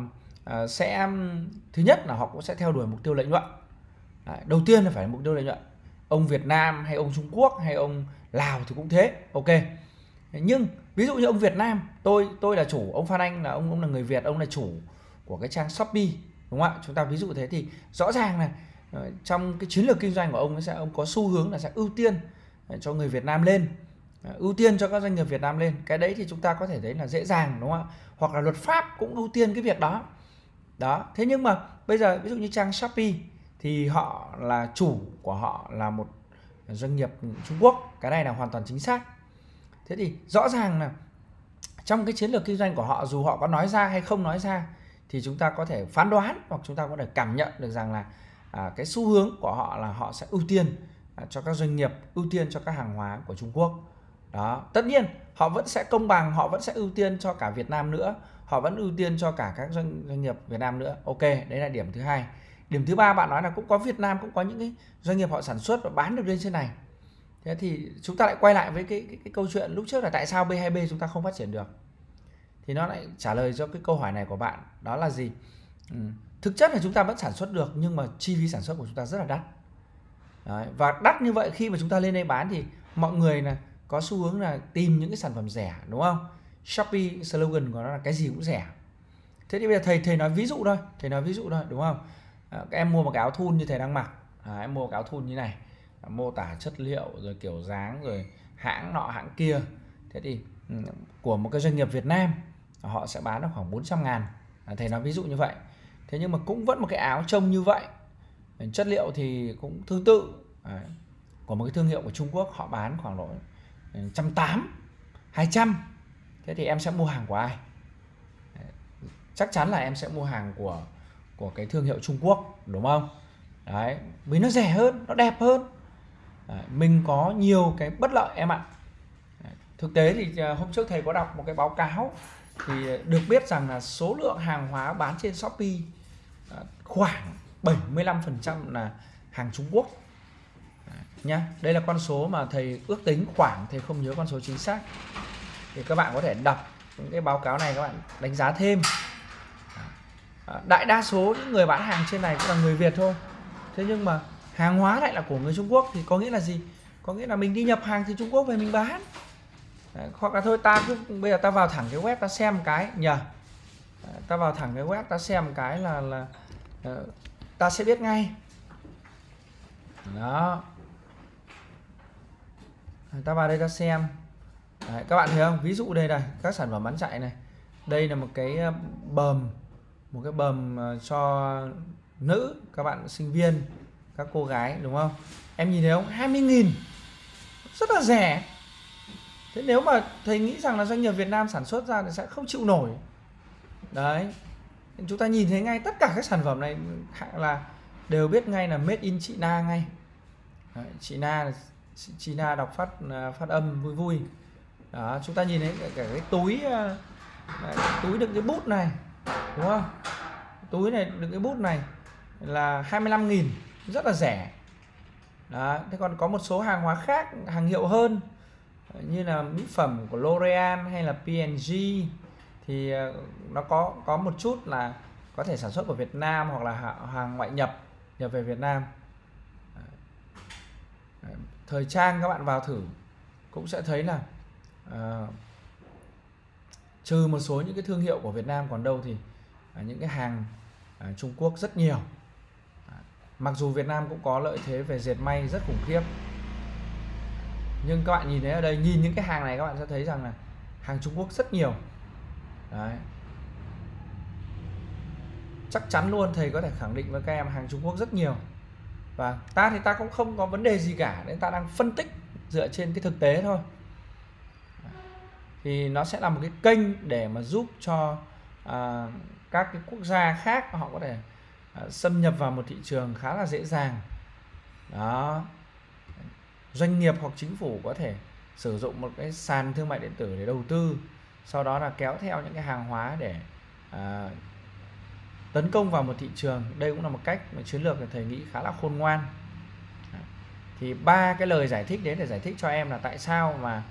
sẽ, thứ nhất là họ cũng sẽ theo đuổi mục tiêu lợi nhuận. Đầu tiên là phải mục tiêu lợi nhuận. Ông Việt Nam hay ông Trung Quốc hay ông Lào thì cũng thế, ok. Nhưng ví dụ như ông Việt Nam, tôi tôi là chủ, ông Phan Anh là ông ông là người Việt, ông là chủ của cái trang Shopee, đúng không ạ? Chúng ta ví dụ thế thì rõ ràng là ờ, trong cái chiến lược kinh doanh của ông sẽ, ông có xu hướng là sẽ ưu tiên ờ, cho người Việt Nam lên ờ, ưu tiên cho các doanh nghiệp Việt Nam lên. Cái đấy thì chúng ta có thể thấy là dễ dàng, đúng không ạ? Hoặc là luật pháp cũng ưu tiên cái việc đó. Đó, thế nhưng mà bây giờ ví dụ như trang Shopee thì họ là chủ của họ là một doanh nghiệp Trung Quốc. Cái này là hoàn toàn chính xác thế thì rõ ràng là trong cái chiến lược kinh doanh của họ dù họ có nói ra hay không nói ra thì chúng ta có thể phán đoán hoặc chúng ta có thể cảm nhận được rằng là à, cái xu hướng của họ là họ sẽ ưu tiên à, cho các doanh nghiệp ưu tiên cho các hàng hóa của Trung Quốc. Đó tất nhiên họ vẫn sẽ công bằng họ vẫn sẽ ưu tiên cho cả Việt Nam nữa họ vẫn ưu tiên cho cả các doanh, doanh nghiệp Việt Nam nữa. Ok đấy là điểm thứ hai. Điểm thứ ba bạn nói là cũng có Việt Nam cũng có những cái doanh nghiệp họ sản xuất và bán được lên trên này thế thì chúng ta lại quay lại với cái, cái, cái câu chuyện lúc trước là tại sao B2B chúng ta không phát triển được? Thì nó lại trả lời cho cái câu hỏi này của bạn đó là gì? Ừ. thực chất là chúng ta vẫn sản xuất được nhưng mà chi phí sản xuất của chúng ta rất là đắt. Đấy, và đắt như vậy khi mà chúng ta lên đây bán thì mọi người là có xu hướng là tìm những cái sản phẩm rẻ đúng không? Shopee slogan của nó là cái gì cũng rẻ. Thế thì bây giờ thầy thầy nói ví dụ thôi thầy nói ví dụ thôi đúng không? À, em mua một cái áo thun như thầy đang mặc. À, em mua một cái áo thun như này mô tả chất liệu rồi kiểu dáng rồi hãng nọ hãng kia. Thế thì ừ, của một cái doanh nghiệp Việt Nam họ sẽ bán được khoảng 400 ngàn. À, thầy nói ví dụ như vậy. Thế nhưng mà cũng vẫn một cái áo trông như vậy. Chất liệu thì cũng tương tự. Đấy. của một cái thương hiệu của Trung Quốc họ bán khoảng độ ừ, trăm tám hai trăm. Thế thì em sẽ mua hàng của ai? Chắc chắn là em sẽ mua hàng của của cái thương hiệu Trung Quốc đúng không? Đấy. Vì nó rẻ hơn nó đẹp hơn đấy, mình có nhiều cái bất lợi em ạ. Ờ, thực tế thì ờ, hôm trước thầy có đọc một cái báo cáo thì được biết rằng là số lượng hàng hóa bán trên Shopee khoảng 75% là hàng Trung Quốc. Nhá đây là con số mà thầy ước tính khoảng thầy không nhớ con số chính xác. Thì các bạn có thể đọc những cái báo cáo này các bạn đánh giá thêm. Đại đa số những người bán hàng trên này cũng là người Việt thôi. Thế nhưng mà hàng hóa lại là của người Trung Quốc thì có nghĩa là gì? Có nghĩa là mình đi nhập hàng từ Trung Quốc về mình bán. Đấy, hoặc là thôi ta cứ bây giờ ta vào thẳng cái web ta xem cái nhờ. Ta vào thẳng cái web ta xem cái là là uh, ta sẽ biết ngay. Đó. Ta vào đây ta xem. Đấy, các bạn thấy không? Ví dụ đây này các sản phẩm bán chạy này. Đây là một cái ờ, bầm bờm một cái bờm ờ, cho nữ các bạn sinh viên các cô gái đúng không? Em nhìn thấy không 20.000 rất là rẻ. Thế nếu mà thầy nghĩ rằng là doanh nghiệp Việt Nam sản xuất ra thì sẽ không chịu nổi. Đấy. Chúng ta nhìn thấy ngay tất cả các sản phẩm này là đều biết ngay là made in chị Na ngay. Đấy, chị Na chị Na đọc phát à, phát âm vui vui. Đó chúng ta nhìn thấy cả, cả cái túi cái túi đựng cái bút này đúng không? Túi này đựng cái bút này là 25.000 rất là rẻ. Đó thế còn có một số hàng hóa khác hàng hiệu hơn như là mỹ phẩm của L'Oreal hay là P&G thì ờ, nó có có một chút là có thể sản xuất của Việt Nam hoặc là hàng ngoại nhập nhập về Việt Nam. Thời trang các bạn vào thử cũng sẽ thấy là uh, trừ một số những cái thương hiệu của Việt Nam còn đâu thì uh, những cái hàng uh, Trung Quốc rất nhiều mặc dù Việt Nam cũng có lợi thế về dệt may rất khủng khiếp nhưng các bạn nhìn thấy ở đây nhìn những cái hàng này các bạn sẽ thấy rằng là hàng Trung Quốc rất nhiều. Đấy. Chắc chắn luôn thầy có thể khẳng định với các em hàng Trung Quốc rất nhiều. Và ta thì ta cũng không có vấn đề gì cả nên ta đang phân tích dựa trên cái thực tế thôi. Thì nó sẽ là một cái kênh để mà giúp cho à, các cái quốc gia khác họ có thể Ờ, xâm nhập vào một thị trường khá là dễ dàng. Đó. Doanh nghiệp hoặc chính phủ có thể sử dụng một cái sàn thương mại điện tử để đầu tư sau đó là kéo theo những cái hàng hóa để à, tấn công vào một thị trường. Đây cũng là một cách mà chiến lược thầy nghĩ khá là khôn ngoan. Thì ba cái lời giải thích đến để giải thích cho em là tại sao mà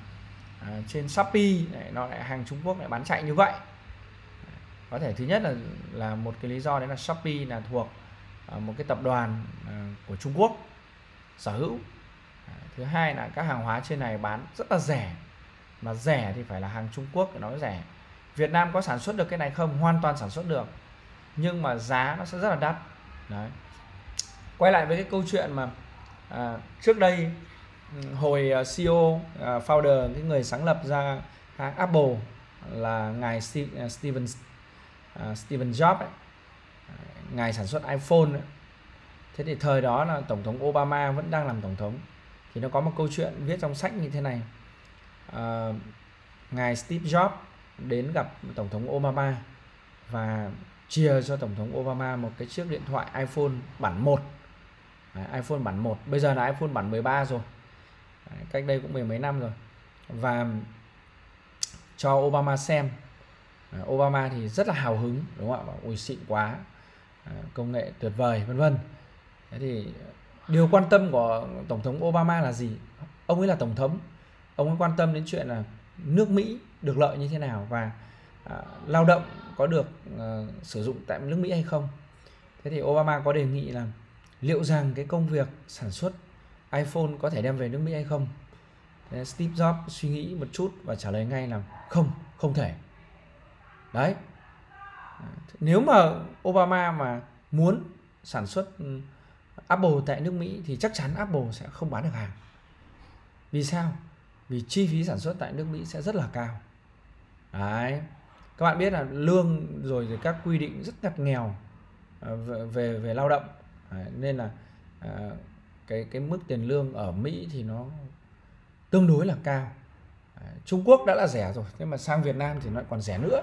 à, trên Shopee này, nó lại hàng Trung Quốc lại bán chạy như vậy có thể thứ nhất là là một cái lý do đấy là Shopee là thuộc à, một cái tập đoàn à, của Trung Quốc sở hữu. À, thứ hai là các hàng hóa trên này bán rất là rẻ mà rẻ thì phải là hàng Trung Quốc để nói rẻ. Việt Nam có sản xuất được cái này không? Hoàn toàn sản xuất được nhưng mà giá nó sẽ rất là đắt. Đấy. Quay lại với cái câu chuyện mà à, trước đây ừ, hồi CEO founder cái người sáng lập ra hãng Apple là ngài Steve, Steven À, uh, Steven Jobs ấy. À, ngài sản xuất iPhone ấy. thế thì thời đó là tổng thống Obama vẫn đang làm tổng thống. Thì nó có một câu chuyện viết trong sách như thế này. À, uh, ngài Steve Jobs đến gặp tổng thống Obama và chia cho tổng thống Obama một cái chiếc điện thoại iPhone bản 1 Đấy, iPhone bản 1 bây giờ là iPhone bản 13 rồi. Đấy, cách đây cũng mười mấy năm rồi. Và cho Obama xem. Ờ, Obama thì rất là hào hứng đúng không ạ? Ui xịn quá. Ờ, công nghệ tuyệt vời vân vân. Thế thì ờ, điều quan tâm của tổng thống Obama là gì? Ông ấy là tổng thống. Ông ấy quan tâm đến chuyện là nước Mỹ được lợi như thế nào và à, lao động có được à, sử dụng tại nước Mỹ hay không? Thế thì Obama có đề nghị là liệu rằng cái công việc sản xuất iPhone có thể đem về nước Mỹ hay không? Thế Steve Jobs suy nghĩ một chút và trả lời ngay là không không thể đấy. Nếu mà Obama mà muốn sản xuất ừ, Apple tại nước Mỹ thì chắc chắn Apple sẽ không bán được hàng. Vì sao? Vì chi phí sản xuất tại nước Mỹ sẽ rất là cao. Đấy. Các bạn biết là lương rồi thì các quy định rất ngặt nghèo ờ, về về, về lao động. Đấy, nên là à, cái cái mức tiền lương ở Mỹ thì nó tương đối là cao. Ờ, Trung Quốc đã là rẻ rồi nhưng mà sang Việt Nam thì nó còn rẻ nữa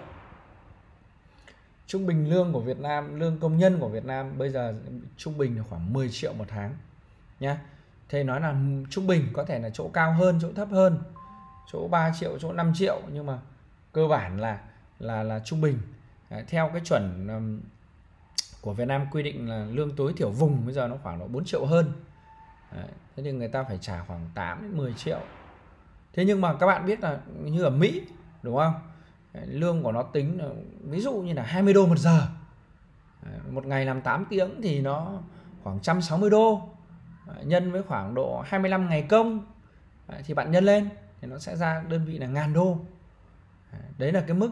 trung bình lương của Việt Nam, lương công nhân của Việt Nam bây giờ trung bình là khoảng 10 triệu một tháng, nhá. Thế nói là trung bình có thể là chỗ cao hơn, chỗ thấp hơn, chỗ 3 triệu, chỗ 5 triệu, nhưng mà cơ bản là là là trung bình. À, theo cái chuẩn của Việt Nam quy định là lương tối thiểu vùng bây giờ nó khoảng độ 4 triệu hơn. Thế thì người ta phải trả khoảng 8 đến 10 triệu. Thế nhưng mà các bạn biết là như ở Mỹ, đúng không? Lương của nó tính là, ví dụ như là 20 đô một giờ. Một ngày làm 8 tiếng thì nó khoảng 160 đô. Nhân với khoảng độ 25 ngày công. Thì bạn nhân lên thì nó sẽ ra đơn vị là ngàn đô. Đấy là cái mức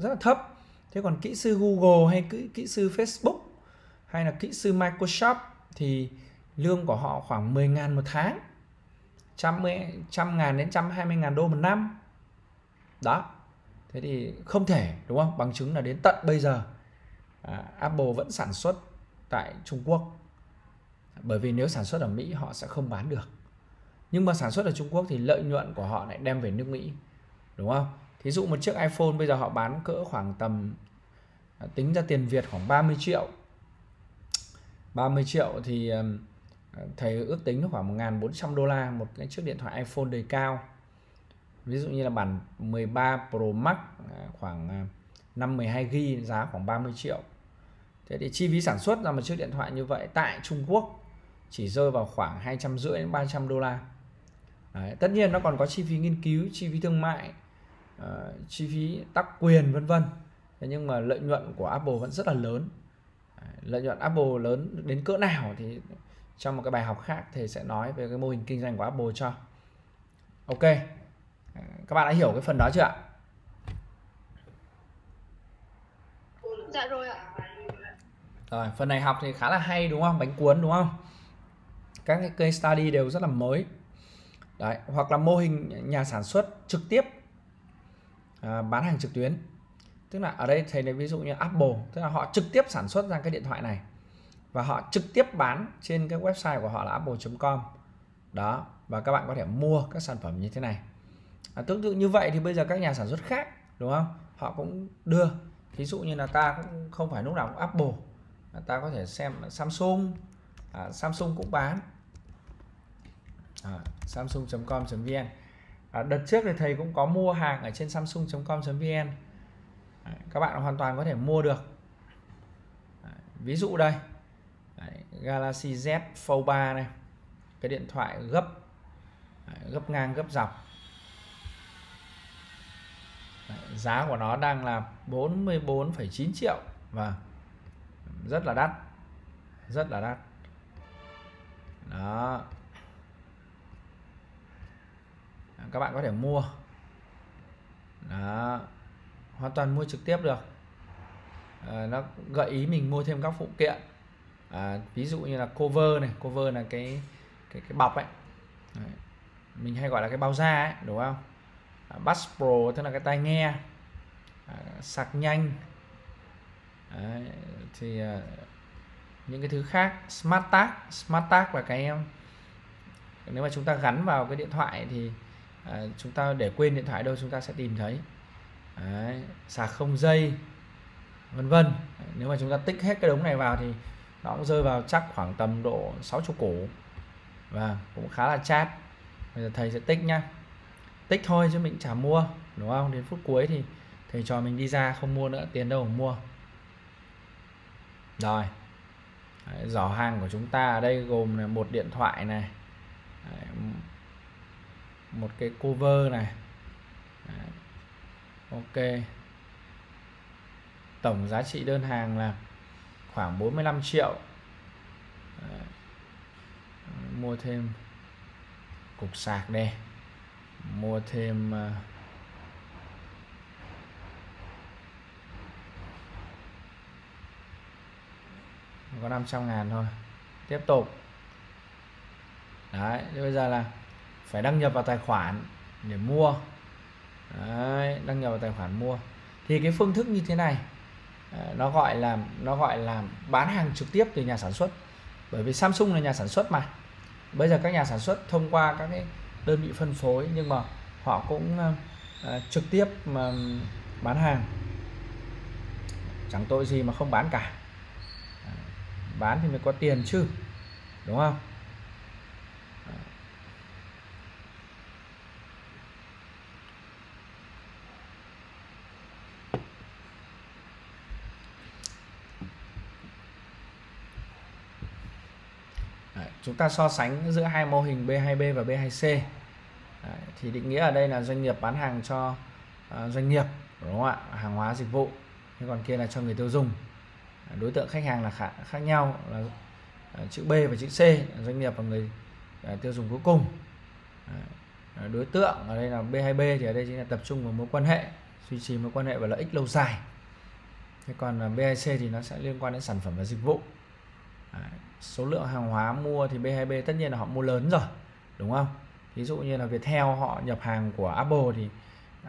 rất là thấp. Thế còn kỹ sư Google hay kỹ, kỹ sư Facebook hay là kỹ sư Microsoft thì lương của họ khoảng 10 ngàn một tháng. Trăm, trăm ngàn đến trăm hai mươi ngàn đô một năm. Đó thế thì không thể đúng không? Bằng chứng là đến tận bây giờ à, Apple vẫn sản xuất tại Trung Quốc. Bởi vì nếu sản xuất ở Mỹ họ sẽ không bán được. Nhưng mà sản xuất ở Trung Quốc thì lợi nhuận của họ lại đem về nước Mỹ đúng không? Thí dụ một chiếc iPhone bây giờ họ bán cỡ khoảng tầm à, tính ra tiền Việt khoảng 30 triệu. 30 triệu thì thầy ước tính khoảng 1.400 đô la một cái chiếc điện thoại iPhone đời cao ví dụ như là bản 13 Pro Max à, khoảng 5 12 GB giá khoảng 30 triệu. Thế thì chi phí sản xuất ra một chiếc điện thoại như vậy tại Trung Quốc chỉ rơi vào khoảng 250 đến 300 đô la. Đấy, tất nhiên nó còn có chi phí nghiên cứu chi phí thương mại uh, chi phí tác quyền vân vân. Thế nhưng mà lợi nhuận của Apple vẫn rất là lớn. Lợi nhuận Apple lớn đến cỡ nào thì trong một cái bài học khác thầy sẽ nói về cái mô hình kinh doanh của Apple cho. Ok các bạn đã hiểu cái phần đó chưa ạ? Dạ rồi ạ. Rồi phần này học thì khá là hay đúng không? Bánh cuốn đúng không? Các cái case study đều rất là mới. Đấy, hoặc là mô hình nhà sản xuất trực tiếp à, bán hàng trực tuyến. Tức là ở đây thầy lấy ví dụ như Apple tức là họ trực tiếp sản xuất ra cái điện thoại này. Và họ trực tiếp bán trên cái website của họ là apple.com đó và các bạn có thể mua các sản phẩm như thế này à, tương tự như vậy thì bây giờ các nhà sản xuất khác đúng không? Họ cũng đưa ví dụ như là ta cũng không phải lúc nào cũng Apple ta có thể xem Samsung à, Samsung cũng bán. À, samsung.com.vn à, đợt trước thì thầy cũng có mua hàng ở trên samsung.com.vn à, các bạn hoàn toàn có thể mua được. À, ví dụ đây à, Galaxy Z Fold 3 này cái điện thoại gấp à, gấp ngang gấp dọc. Đấy, giá của nó đang là 44,9 triệu và rất là đắt rất là đắt. Đó. Các bạn có thể mua. Đó. Hoàn toàn mua trực tiếp được. À, nó gợi ý mình mua thêm các phụ kiện. À, ví dụ như là cover này cover là cái cái cái bọc ấy. Đấy. mình hay gọi là cái bao da ấy đúng không? À, Buds Pro tức là cái tai nghe. À, sạc nhanh. Đấy. thì à, những cái thứ khác Smart Tag. Smart Tag là cái um, nếu mà chúng ta gắn vào cái điện thoại thì à, chúng ta để quên điện thoại đâu chúng ta sẽ tìm thấy. Đấy. sạc không dây vân vân. Nếu mà chúng ta tích hết cái đống này vào thì nó cũng rơi vào chắc khoảng tầm độ 60 củ và cũng khá là chát bây giờ thầy sẽ tích nhá tích thôi chứ mình chả mua đúng không đến phút cuối thì thầy cho mình đi ra không mua nữa tiền đâu mà mua rồi Đấy, giỏ hàng của chúng ta ở đây gồm là một điện thoại này Đấy, một cái cover này Đấy. ok tổng giá trị đơn hàng là khoảng 45 triệu Đấy. mua thêm cục sạc đây mua thêm uh, có 500 ngàn thôi. Tiếp tục. Đấy bây giờ là phải đăng nhập vào tài khoản để mua. Đấy, đăng nhập vào tài khoản mua. Thì cái phương thức như thế này ờ, nó gọi là nó gọi là bán hàng trực tiếp từ nhà sản xuất. Bởi vì Samsung là nhà sản xuất mà. Bây giờ các nhà sản xuất thông qua các cái đơn vị phân phối nhưng mà họ cũng uh, trực tiếp mà bán hàng. Chẳng tội gì mà không bán cả. Ờ, bán thì mới có tiền chứ đúng không? Đấy, chúng ta so sánh giữa hai mô hình B2B và B2C thì định nghĩa ở đây là doanh nghiệp bán hàng cho uh, doanh nghiệp đúng không ạ? Hàng hóa dịch vụ. Thế còn kia là cho người tiêu dùng. À, đối tượng khách hàng là khác, khác nhau là à, chữ B và chữ C doanh nghiệp và người tiêu dùng cuối cùng. Đối tượng ở đây là B2B thì ở đây chính là tập trung vào mối quan hệ duy trì mối quan hệ và lợi ích lâu dài. Thế còn B2C thì nó sẽ liên quan đến sản phẩm và dịch vụ. Số lượng hàng hóa mua thì B2B tất nhiên là họ mua lớn rồi đúng không? Ví dụ như là Viettel, họ nhập hàng của Apple thì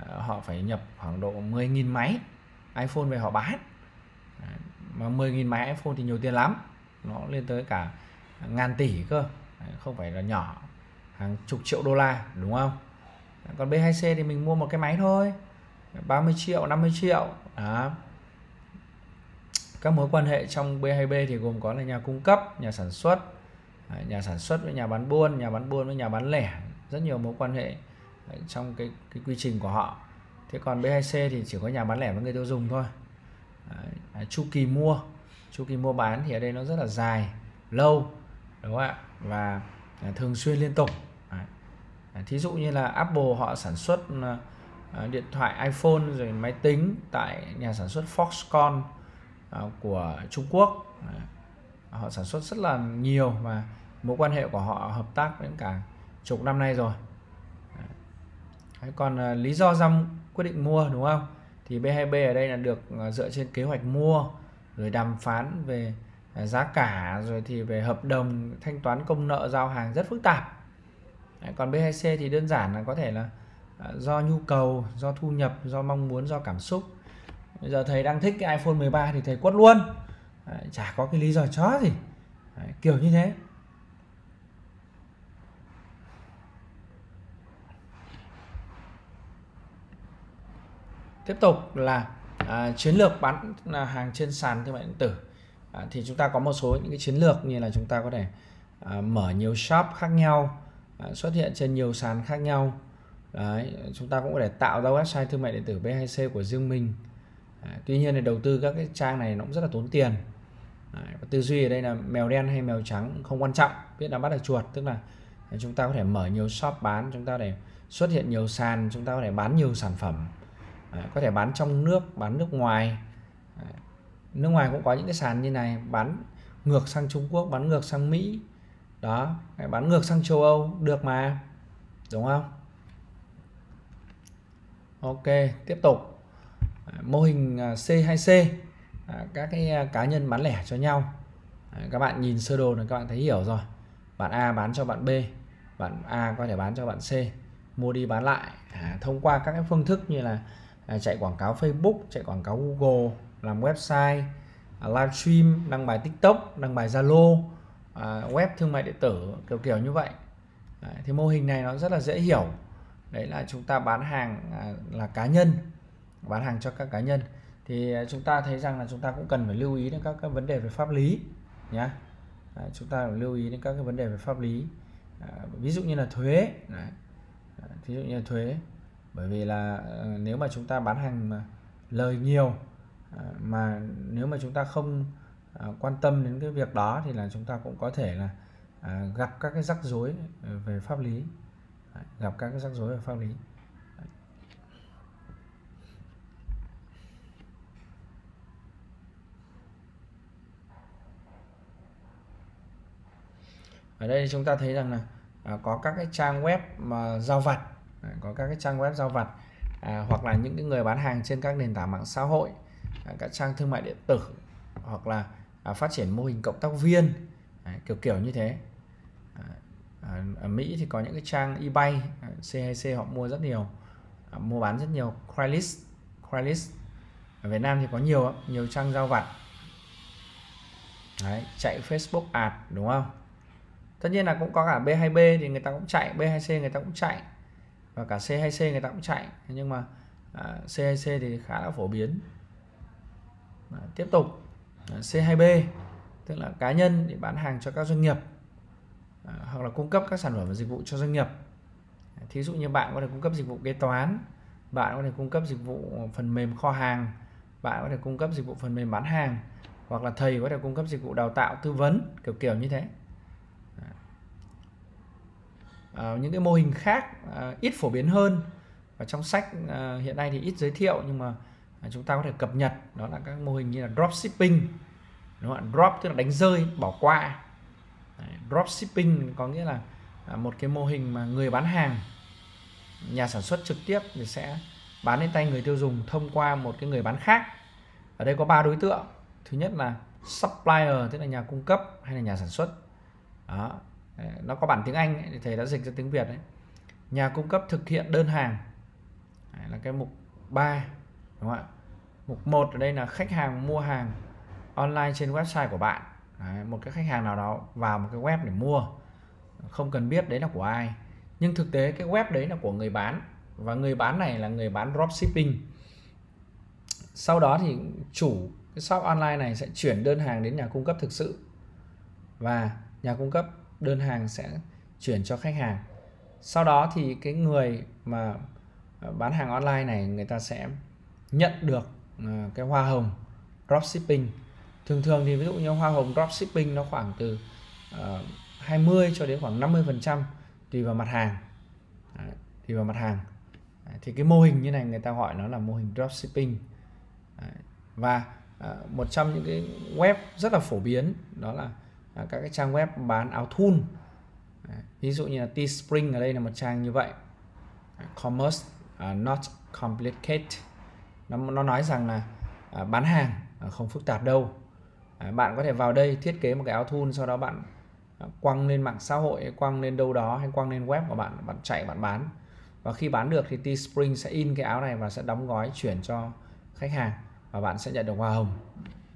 ờ, họ phải nhập khoảng độ 10.000 máy iPhone về họ bán. Mà 10.000 máy iPhone thì nhiều tiền lắm, nó lên tới cả ngàn tỷ cơ. Không phải là nhỏ, hàng chục triệu đô la, đúng không? Còn B2C thì mình mua một cái máy thôi 30 triệu 50 triệu, đó. Các mối quan hệ trong B2B thì gồm có là nhà cung cấp, nhà sản xuất nhà sản xuất với nhà bán buôn, nhà bán buôn với nhà bán lẻ rất nhiều mối quan hệ trong cái, cái quy trình của họ thế còn B2C thì chỉ có nhà bán lẻ với người tiêu dùng thôi Đấy, à, chu kỳ mua chu kỳ mua bán thì ở đây nó rất là dài lâu đúng không ạ và à, thường xuyên liên tục Đấy. À, thí dụ như là Apple họ sản xuất điện thoại iPhone rồi máy tính tại nhà sản xuất Foxconn của Trung Quốc Đấy. họ sản xuất rất là nhiều và mối quan hệ của họ hợp tác với cả chục năm nay rồi. Đấy. còn à, lý do ra quyết định mua, đúng không? Thì B2B ở đây là được à, dựa trên kế hoạch mua, rồi đàm phán về à, giá cả, rồi thì về hợp đồng, thanh toán công nợ, giao hàng rất phức tạp. Còn B2C thì đơn giản là có thể là do nhu cầu, do thu nhập, do mong muốn, do cảm xúc. Bây giờ thầy đang thích cái iPhone 13 thì thầy quất luôn. Chả có cái lý do chó gì. Kiểu như thế. Tiếp tục là à, chiến lược bán à, hàng trên sàn thương mại điện tử. À, thì chúng ta có một số những cái chiến lược như là chúng ta có thể à, mở nhiều shop khác nhau à, xuất hiện trên nhiều sàn khác nhau. Đấy, chúng ta cũng có thể tạo ra website thương mại điện tử B2C của riêng mình. À, tuy nhiên thì đầu tư các cái trang này nó cũng rất là tốn tiền. Đấy, và tư duy ở đây là mèo đen hay mèo trắng không quan trọng biết là bắt được chuột. Tức là chúng ta có thể mở nhiều shop bán chúng ta để xuất hiện nhiều sàn chúng ta có thể bán nhiều sản phẩm có thể bán trong nước bán nước ngoài. Nước ngoài cũng có những cái sàn như này bán ngược sang Trung Quốc bán ngược sang Mỹ. Đó bán ngược sang châu Âu được mà. Đúng không? Ok tiếp tục. Mô hình à, C2C các cái à, cá nhân bán lẻ cho nhau. Các bạn nhìn sơ đồ này các bạn thấy hiểu rồi. Bạn A bán cho bạn B bạn A có thể bán cho bạn C. Mua đi bán lại. À, thông qua các cái phương thức như là À, chạy quảng cáo Facebook chạy quảng cáo Google làm website à, livestream đăng bài TikTok đăng bài Zalo à, web thương mại điện tử kiểu kiểu như vậy. Thì mô hình này nó rất là dễ hiểu. Đấy là chúng ta bán hàng là cá nhân bán hàng cho các cá nhân. Thì chúng ta thấy rằng là chúng ta cũng cần phải lưu ý đến các cái vấn đề về pháp lý nhé à, chúng ta phải lưu ý đến các cái vấn đề về pháp lý. À, ví dụ như là thuế đấy. À, ví dụ như là thuế bởi vì là ờ, nếu mà chúng ta bán hàng mà lời nhiều ờ, mà nếu mà chúng ta không ờ, quan tâm đến cái việc đó thì là chúng ta cũng có thể là gặp các cái rắc rối về pháp lý. Gặp các cái rắc rối về pháp lý. Ở đây chúng ta thấy rằng là có các cái trang web mà giao vặt à, có các cái trang web giao vặt à, hoặc là những cái người bán hàng trên các nền tảng mạng xã hội à, các trang thương mại điện tử hoặc là à, phát triển mô hình cộng tác viên à, kiểu kiểu như thế. À, à, ở Mỹ thì có những cái trang eBay à, C2C họ mua rất nhiều à, mua bán rất nhiều Craigslist Craigslist. Ở Việt Nam thì có nhiều nhiều trang giao vặt. Đấy, chạy Facebook ad đúng không? Tất nhiên là cũng có cả B2B thì người ta cũng chạy B2C người ta cũng chạy và cả C2C người ta cũng chạy nhưng mà à, C2C thì khá là phổ biến. À, tiếp tục à, C2B tức là cá nhân để bán hàng cho các doanh nghiệp à, hoặc là cung cấp các sản phẩm và dịch vụ cho doanh nghiệp. Thí dụ như bạn có thể cung cấp dịch vụ kế toán bạn có thể cung cấp dịch vụ phần mềm kho hàng bạn có thể cung cấp dịch vụ phần mềm bán hàng hoặc là thầy có thể cung cấp dịch vụ đào tạo tư vấn kiểu kiểu như thế à, những cái mô hình khác à, ít phổ biến hơn. Và trong sách à, hiện nay thì ít giới thiệu nhưng mà à, chúng ta có thể cập nhật. Đó là các mô hình như là dropshipping đúng không? drop tức là đánh rơi bỏ qua. Dropshipping có nghĩa là một cái mô hình mà người bán hàng nhà sản xuất trực tiếp thì sẽ bán đến tay người tiêu dùng thông qua một cái người bán khác. Ở đây có ba đối tượng. Thứ nhất là supplier tức là nhà cung cấp hay là nhà sản xuất. Đó Ờ, nó có bản tiếng Anh ấy, thì thầy đã dịch ra tiếng Việt đấy. Nhà cung cấp thực hiện đơn hàng. Đấy, là cái mục 3 đúng không ạ? Mục 1 ở đây là khách hàng mua hàng online trên website của bạn. Đấy, một cái khách hàng nào đó vào một cái web để mua không cần biết đấy là của ai. Nhưng thực tế cái web đấy là của người bán và người bán này là người bán dropshipping. Sau đó thì chủ cái shop online này sẽ chuyển đơn hàng đến nhà cung cấp thực sự. Và nhà cung cấp đơn hàng sẽ chuyển cho khách hàng. Sau đó thì cái người mà à, bán hàng online này người ta sẽ nhận được à, cái hoa hồng dropshipping. Thường thường thì ví dụ như hoa hồng dropshipping nó khoảng từ à, uh, 20 cho đến khoảng 50 phần trăm tùy vào mặt hàng. Đấy, tùy vào mặt hàng. Đấy, thì cái mô hình như này người ta gọi nó là mô hình dropshipping. Đấy, và uh, một trong những cái web rất là phổ biến đó là À, các cái trang web bán áo thun. Ví dụ như là Teespring ở đây là một trang như vậy. Commerce uh, not complicated nó, nó nói rằng là uh, bán hàng uh, không phức tạp đâu. Uh, bạn có thể vào đây thiết kế một cái áo thun sau đó bạn uh, quăng lên mạng xã hội quăng lên đâu đó hay quăng lên web của bạn bạn chạy bạn bán. Và khi bán được thì Teespring sẽ in cái áo này và sẽ đóng gói chuyển cho khách hàng và bạn sẽ nhận được hoa hồng.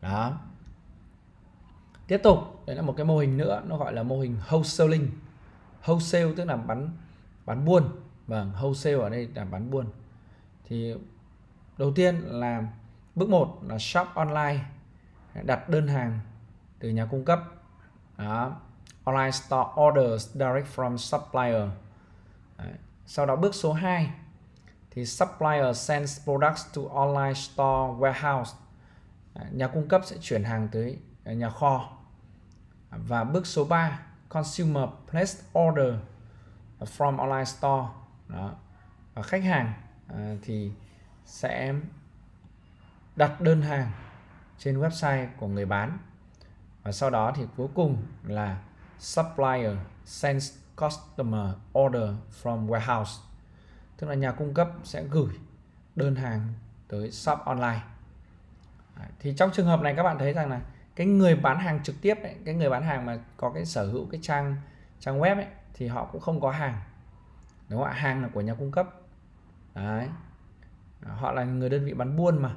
Đó tiếp tục, đấy là một cái mô hình nữa, nó gọi là mô hình wholesaling wholesale tức là bán bán buôn vâng wholesale ở đây là bán buôn thì đầu tiên là bước 1 là shop online, đặt đơn hàng từ nhà cung cấp đó. online store orders direct from supplier Đấy. sau đó bước số 2 thì supplier sends products to online store warehouse Đấy. nhà cung cấp sẽ chuyển hàng tới nhà kho và bước số 3 consumer place order from online store. Đó. Và khách hàng à, thì sẽ đặt đơn hàng trên website của người bán. Và sau đó thì cuối cùng là supplier sends customer order from warehouse. Tức là nhà cung cấp sẽ gửi đơn hàng tới shop online. Thì trong trường hợp này các bạn thấy rằng là cái người bán hàng trực tiếp ấy, cái người bán hàng mà có cái sở hữu cái trang trang web ấy thì họ cũng không có hàng. Đúng không ạ? Hàng là của nhà cung cấp. Đấy. Họ là người đơn vị bán buôn mà.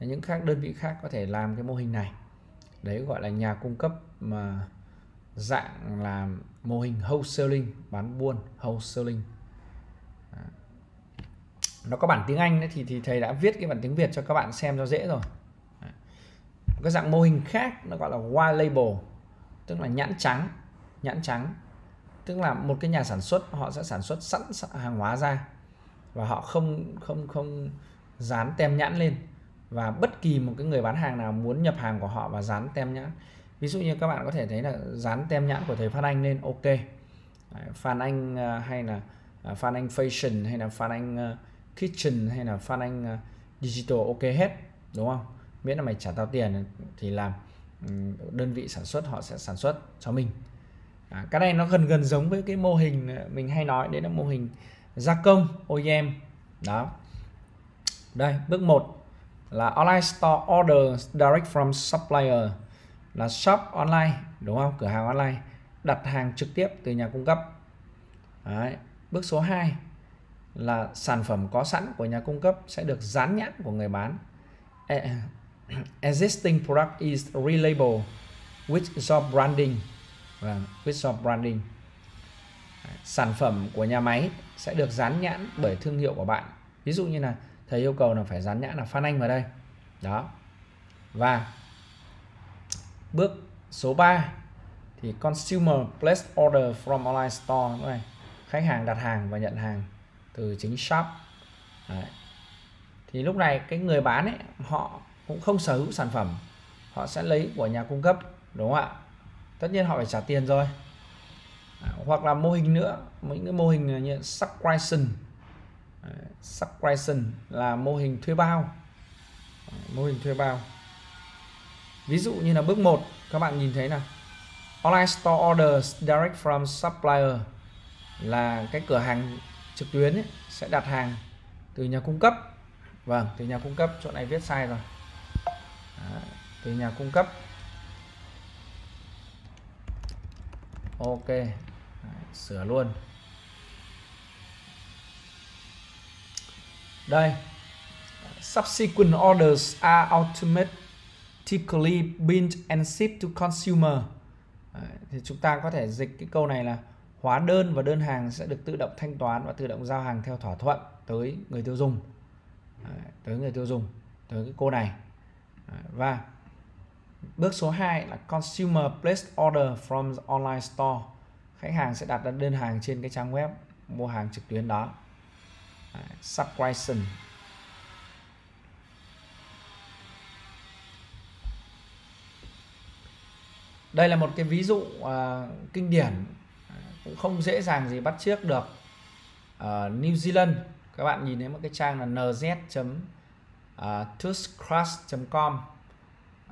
Những khác đơn vị khác có thể làm cái mô hình này. Đấy gọi là nhà cung cấp mà dạng là mô hình wholesaling bán buôn wholesaling. Nó có bản tiếng Anh đấy thì thì thầy đã viết cái bản tiếng Việt cho các bạn xem cho dễ rồi một cái dạng mô hình khác, nó gọi là white label, tức là nhãn trắng nhãn trắng. Tức là một cái nhà sản xuất, họ sẽ sản xuất sẵn hàng hóa ra và họ không không không dán tem nhãn lên. Và bất kỳ một cái người bán hàng nào muốn nhập hàng của họ và dán tem nhãn. Ví dụ như các bạn có thể thấy là dán tem nhãn của thầy Phan Anh lên, ok. Phan Anh ờ, hay là ờ, Phan Anh Fashion, hay là Phan Anh ờ, Kitchen, hay là Phan Anh Digital, ok hết, đúng không? Miễn là mày trả tao tiền thì làm ừ, đơn vị sản xuất họ sẽ sản xuất cho mình. À, cái này nó gần gần giống với cái mô hình mình hay nói đấy là mô hình gia công OEM đó. Đây bước 1 là online store order direct from supplier. Là shop online đúng không? Cửa hàng online đặt hàng trực tiếp từ nhà cung cấp. Đấy. bước số 2 là sản phẩm có sẵn của nhà cung cấp sẽ được dán nhãn của người bán. existing product is relabeled with job branding. Và with job branding. Sản phẩm của nhà máy sẽ được dán nhãn bởi thương hiệu của bạn. Ví dụ như là thầy yêu cầu là phải dán nhãn là Phan Anh vào đây. Đó. Và bước số 3 thì consumer place order from online store. Này khách hàng đặt hàng và nhận hàng từ chính shop. Đấy. thì lúc này cái người bán ấy, họ cũng không sở hữu sản phẩm họ sẽ lấy của nhà cung cấp đúng không ạ? Tất nhiên họ phải trả tiền rồi. À, hoặc là mô hình nữa những cái mô hình như subscription. Subscription là mô hình thuê bao. Mô hình thuê bao. Ví dụ như là bước 1 các bạn nhìn thấy là online store orders direct from supplier là cái cửa hàng trực tuyến ấy, sẽ đặt hàng từ nhà cung cấp. Vâng từ nhà cung cấp chỗ này viết sai rồi. Từ nhà cung cấp. Ok Đấy, sửa luôn. Đây subsequent orders are automatically binned and shipped to consumer. Đấy, thì chúng ta có thể dịch cái câu này là hóa đơn và đơn hàng sẽ được tự động thanh toán và tự động giao hàng theo thỏa thuận tới người tiêu dùng. Đấy, tới người tiêu dùng tới cái cô này và bước số 2 là consumer place order from the online store. Khách hàng sẽ đặt đơn hàng trên cái trang web mua hàng trực tuyến đó. Subscription đây là một cái ví dụ uh, kinh điển à, cũng không dễ dàng gì bắt chước được. Uh, New Zealand các bạn nhìn thấy một cái trang là nz uh,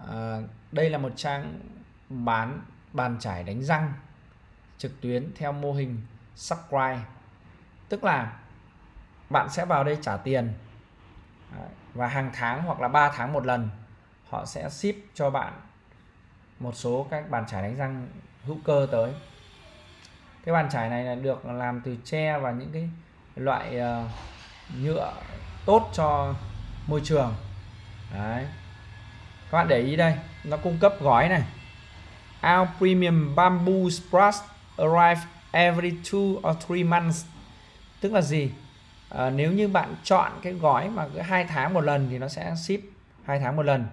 uh, đây là một trang bán bàn trải đánh răng trực tuyến theo mô hình subscribe. Tức là bạn sẽ vào đây trả tiền à, và hàng tháng hoặc là 3 tháng một lần họ sẽ ship cho bạn một số các bàn chải đánh răng hữu cơ tới. Cái bàn chải này là được làm từ tre và những cái loại uh, nhựa tốt cho môi trường. Đấy. Các bạn để ý đây nó cung cấp gói này. Our premium bamboo brush arrive every two or three months. Tức là gì? À, nếu như bạn chọn cái gói mà cứ hai tháng một lần thì nó sẽ ship. Hai tháng một lần.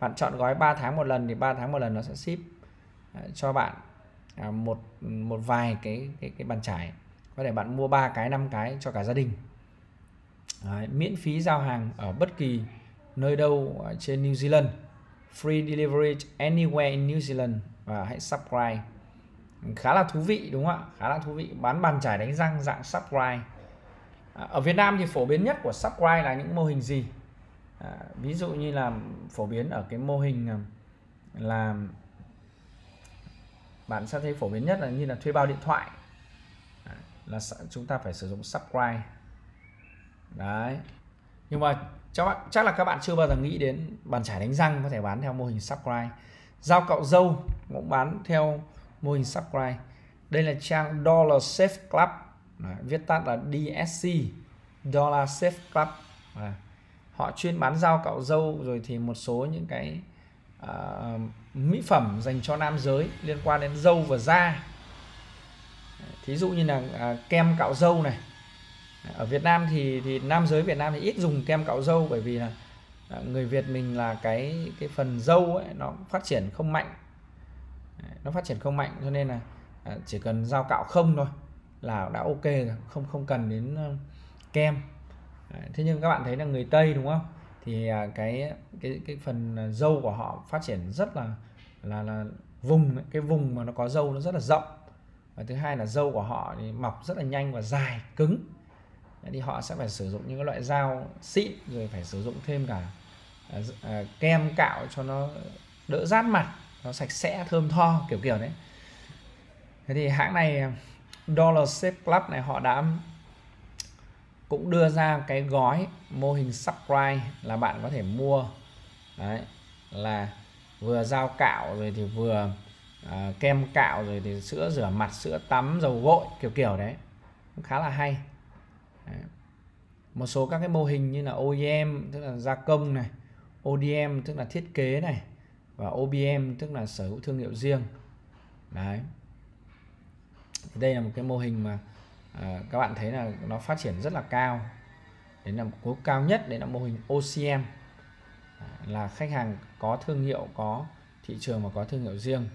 Bạn chọn gói 3 tháng một lần thì 3 tháng một lần nó sẽ ship à, cho bạn à, một một vài cái cái cái bàn chải, có thể bạn mua ba cái năm cái cho cả gia đình. Đấy, miễn phí giao hàng ở bất kỳ nơi đâu à, trên New Zealand. Free delivery anywhere in New Zealand và hãy subscribe. Khá là thú vị đúng không ạ? Khá là thú vị. Bán bàn chải đánh răng dạng subscribe. À, ở Việt Nam thì phổ biến nhất của subscribe là những mô hình gì? À, ví dụ như là phổ biến ở cái mô hình à, là bạn sẽ thấy phổ biến nhất là như là thuê bao điện thoại. À, là chúng ta phải sử dụng subscribe đấy. Nhưng mà chắc, chắc là các bạn chưa bao giờ nghĩ đến bàn chải đánh răng có thể bán theo mô hình subscribe dao cạo dâu cũng bán theo mô hình subscribe đây là trang Dollar Safe Club. Đấy, viết tắt là DSC Dollar Safe Club. Đấy. Họ chuyên bán dao cạo râu rồi thì một số những cái uh, mỹ phẩm dành cho nam giới liên quan đến râu và da. Thí dụ như là uh, kem cạo râu này ở Việt Nam thì thì nam giới Việt Nam thì ít dùng kem cạo râu bởi vì là à, người Việt mình là cái cái phần râu ấy, nó phát triển không mạnh. Nó phát triển không mạnh cho nên là à, chỉ cần dao cạo không thôi là đã ok rồi, không không cần đến kem. Thế nhưng các bạn thấy là người tây đúng không? Thì à, cái cái cái phần dâu của họ phát triển rất là là là vùng cái vùng mà nó có dâu nó rất là rộng. Và thứ hai là dâu của họ thì mọc rất là nhanh và dài, cứng thì họ sẽ phải sử dụng những cái loại dao xịn rồi phải sử dụng thêm cả à, à, kem cạo cho nó đỡ rát mặt nó sạch sẽ thơm tho kiểu kiểu đấy. Thế thì hãng này Dollar Shape Club này họ đã cũng đưa ra cái gói mô hình subscribe là bạn có thể mua. Đấy là vừa dao cạo rồi thì vừa uh, kem cạo rồi thì sữa rửa mặt sữa tắm dầu gội kiểu kiểu đấy. Cũng khá là hay một số các cái mô hình như là OEM tức là gia công này ODM tức là thiết kế này và OBM tức là sở hữu thương hiệu riêng. Đấy. Đây là một cái mô hình mà à, các bạn thấy là nó phát triển rất là cao. Đấy là cuối cao nhất đấy là mô hình OCM à, là khách hàng có thương hiệu có thị trường và có thương hiệu riêng.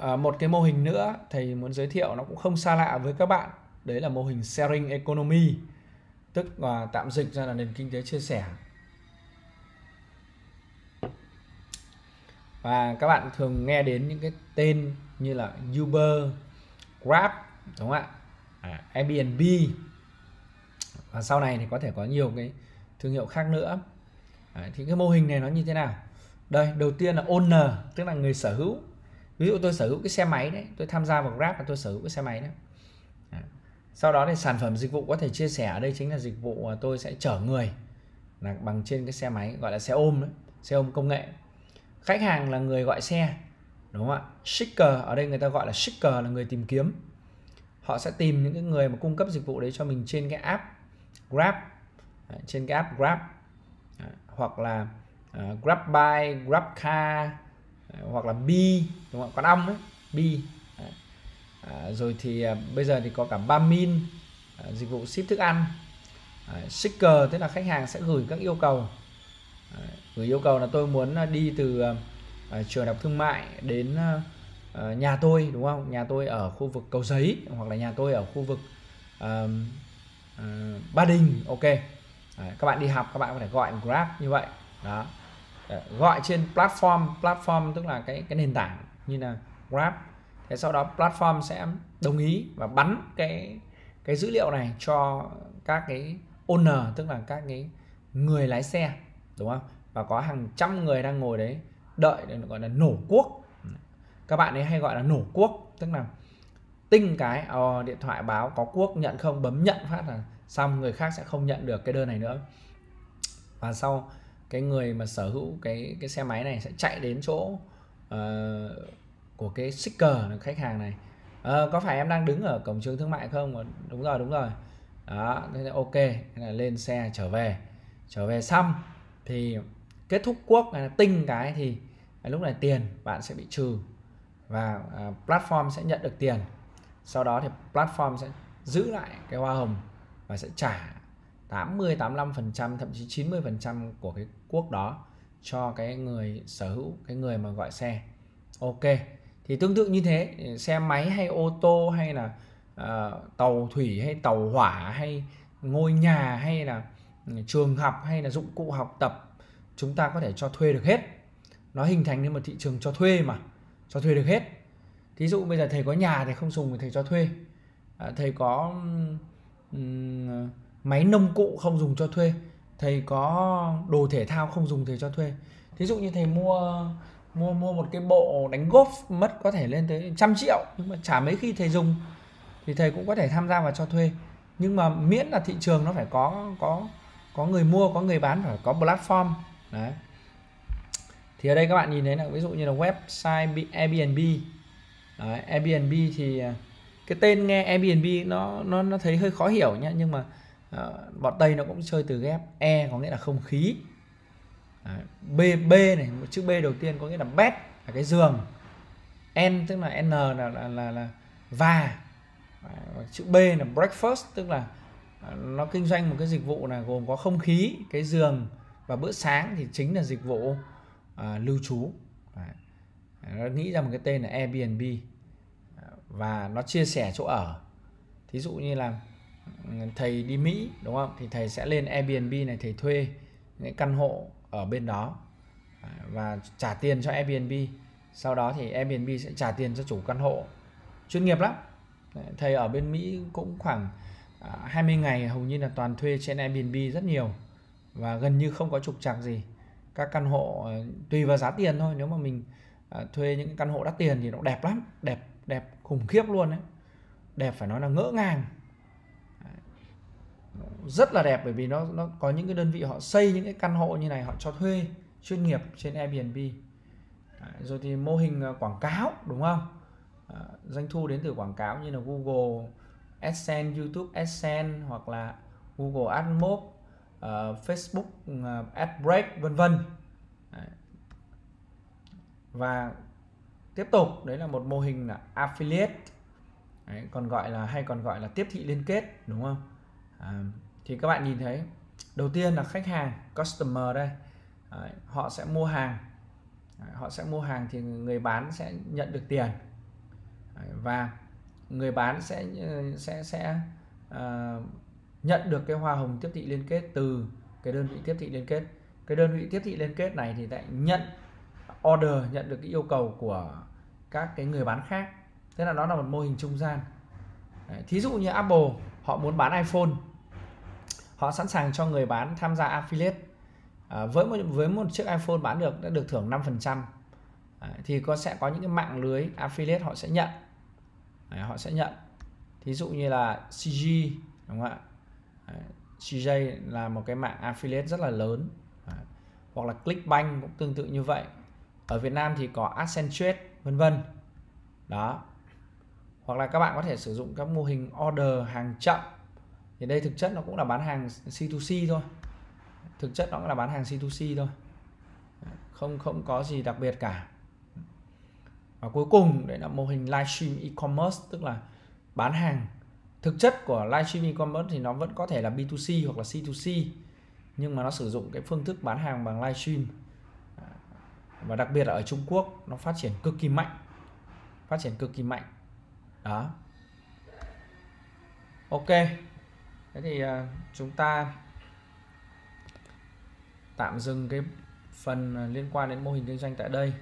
À, một cái mô hình nữa thầy muốn giới thiệu nó cũng không xa lạ với các bạn đấy là mô hình sharing economy tức là tạm dịch ra là nền kinh tế chia sẻ và các bạn thường nghe đến những cái tên như là Uber, Grab đúng không ạ? À, Airbnb và sau này thì có thể có nhiều cái thương hiệu khác nữa. À, thì cái mô hình này nó như thế nào? Đây, đầu tiên là owner, tức là người sở hữu. Ví dụ tôi sở hữu cái xe máy đấy, tôi tham gia vào Grab và tôi sở hữu cái xe máy đấy. Sau đó thì sản phẩm dịch vụ có thể chia sẻ ở đây chính là dịch vụ mà tôi sẽ chở người là bằng trên cái xe máy gọi là xe ôm đấy, xe ôm công nghệ. Khách hàng là người gọi xe đúng không ạ? Shaker ở đây người ta gọi là shaker là người tìm kiếm. Họ sẽ tìm những cái người mà cung cấp dịch vụ đấy cho mình trên cái app Grab. Trên cái app Grab. Hoặc là ờ, Grab Bike, Grab Car ờ, hoặc là B đúng không? ạ? Con ong ấy B à, rồi thì à, bây giờ thì có cả Bamin à, dịch vụ ship thức ăn à, sticker tức là khách hàng sẽ gửi các yêu cầu. À, gửi yêu cầu là tôi muốn à, đi từ à, à, trường đại học thương mại đến à, nhà tôi đúng không? Nhà tôi ở khu vực cầu giấy hoặc là nhà tôi ở khu vực à, à, ba đình ok. À, các bạn đi học các bạn có thể gọi grab như vậy. Đó. Gọi trên platform platform tức là cái cái nền tảng như là grab thế sau đó platform sẽ đồng ý và bắn cái cái dữ liệu này cho các cái owner tức là các cái người lái xe đúng không? Và có hàng trăm người đang ngồi đấy đợi để gọi là nổ cuốc. Các bạn ấy hay gọi là nổ cuốc tức là tinh cái ờ, điện thoại báo có cuốc nhận không bấm nhận phát là xong người khác sẽ không nhận được cái đơn này nữa. Và sau cái người mà sở hữu cái cái xe máy này sẽ chạy đến chỗ uh, của cái sticker khách hàng này. À, có phải em đang đứng ở cổng trường thương mại không? Đúng rồi đúng rồi. Đó thế là ok. Thế là lên xe trở về. Trở về xong thì kết thúc quốc tinh cái thì lúc này tiền bạn sẽ bị trừ và à, platform sẽ nhận được tiền. Sau đó thì platform sẽ giữ lại cái hoa hồng và sẽ trả 80 85 phần trăm thậm chí 90 phần trăm của cái quốc đó cho cái người sở hữu cái người mà gọi xe. Ok thì tương tự như thế xe máy hay ô tô hay là uh, tàu thủy hay tàu hỏa hay ngôi nhà hay là ừ, trường học hay là dụng cụ học tập chúng ta có thể cho thuê được hết. Nó hình thành nên một thị trường cho thuê mà cho thuê được hết. Thí dụ bây giờ thầy có nhà thì không dùng thì thầy cho thuê. À, thầy có um, máy nông cụ không dùng cho thuê. Thầy có đồ thể thao không dùng thầy cho thuê. Thí dụ như thầy mua mua mua một cái bộ đánh golf mất có thể lên tới trăm triệu. Nhưng mà chả mấy khi thầy dùng thì thầy cũng có thể tham gia và cho thuê. Nhưng mà miễn là thị trường nó phải có có có người mua có người bán phải có platform. Đấy. Thì ở đây các bạn nhìn thấy là ví dụ như là website Airbnb. Đấy, Airbnb thì à, cái tên nghe Airbnb nó nó nó thấy hơi khó hiểu nhá. Nhưng mà uh, bọn Tây nó cũng chơi từ ghép. E có nghĩa là không khí đấy, B B này một chữ B đầu tiên có nghĩa là bed là cái giường. N tức là N là là là, là và chữ B là breakfast tức là à, nó kinh doanh một cái dịch vụ là gồm có không khí cái giường và bữa sáng thì chính là dịch vụ à, lưu trú. Đấy. nó nghĩ ra một cái tên là Airbnb. Và nó chia sẻ chỗ ở. Thí dụ như là ừ, thầy đi Mỹ đúng không? Thì thầy sẽ lên Airbnb này thầy thuê những căn hộ ở bên đó. À, và trả tiền cho Airbnb. Sau đó thì Airbnb sẽ trả tiền cho chủ căn hộ. Chuyên nghiệp lắm. Thầy ở bên Mỹ cũng khoảng à, 20 ngày hầu như là toàn thuê trên Airbnb rất nhiều. Và gần như không có trục trặc gì. Các căn hộ à, tùy vào giá tiền thôi. Nếu mà mình thuê những căn hộ đắt tiền thì nó đẹp lắm. Đẹp đẹp khủng khiếp luôn đấy đẹp phải nói là ngỡ ngàng rất là đẹp bởi vì nó nó có những cái đơn vị họ xây những cái căn hộ như này họ cho thuê chuyên nghiệp trên Airbnb. Rồi thì mô hình ờ, quảng cáo đúng không? À, doanh thu đến từ quảng cáo như là Google AdSense, YouTube AdSense hoặc là Google AdMob, uh, Facebook uh, AdBreak vân vân. Và tiếp tục đấy là một mô hình là affiliate. Đấy, còn gọi là hay còn gọi là tiếp thị liên kết đúng không? À, thì các bạn nhìn thấy đầu tiên là khách hàng customer đây. À, họ sẽ mua hàng. À, họ sẽ mua hàng thì người bán sẽ nhận được tiền. À, và người bán sẽ sẽ sẽ à, nhận được cái hoa hồng tiếp thị liên kết từ cái đơn vị tiếp thị liên kết. Cái đơn vị tiếp thị liên kết này thì lại nhận order nhận được cái yêu cầu của các cái người bán khác. Thế là nó là một mô hình trung gian. Đấy, thí dụ như Apple họ muốn bán iPhone họ sẵn sàng cho người bán tham gia affiliate. À, với một với một chiếc iPhone bán được đã được thưởng 5% à, thì có sẽ có những cái mạng lưới affiliate họ sẽ nhận. À, họ sẽ nhận. Thí dụ như là CG đúng không ạ? À, CJ là một cái mạng affiliate rất là lớn. À, hoặc là Clickbank cũng tương tự như vậy. Ở Việt Nam thì có Accenture vân vân. Đó. Hoặc là các bạn có thể sử dụng các mô hình order hàng chậm thì đây thực chất nó cũng là bán hàng C2C thôi. Thực chất nó cũng là bán hàng C2C thôi. Không không có gì đặc biệt cả. Và cuối cùng đấy là mô hình livestream e-commerce, tức là bán hàng. Thực chất của livestream e-commerce thì nó vẫn có thể là B2C hoặc là C2C nhưng mà nó sử dụng cái phương thức bán hàng bằng livestream và đặc biệt là ở Trung Quốc, nó phát triển cực kỳ mạnh. Phát triển cực kỳ mạnh. Đó. Ok thế thì à, chúng ta tạm dừng cái phần à, liên quan đến mô hình kinh doanh tại đây.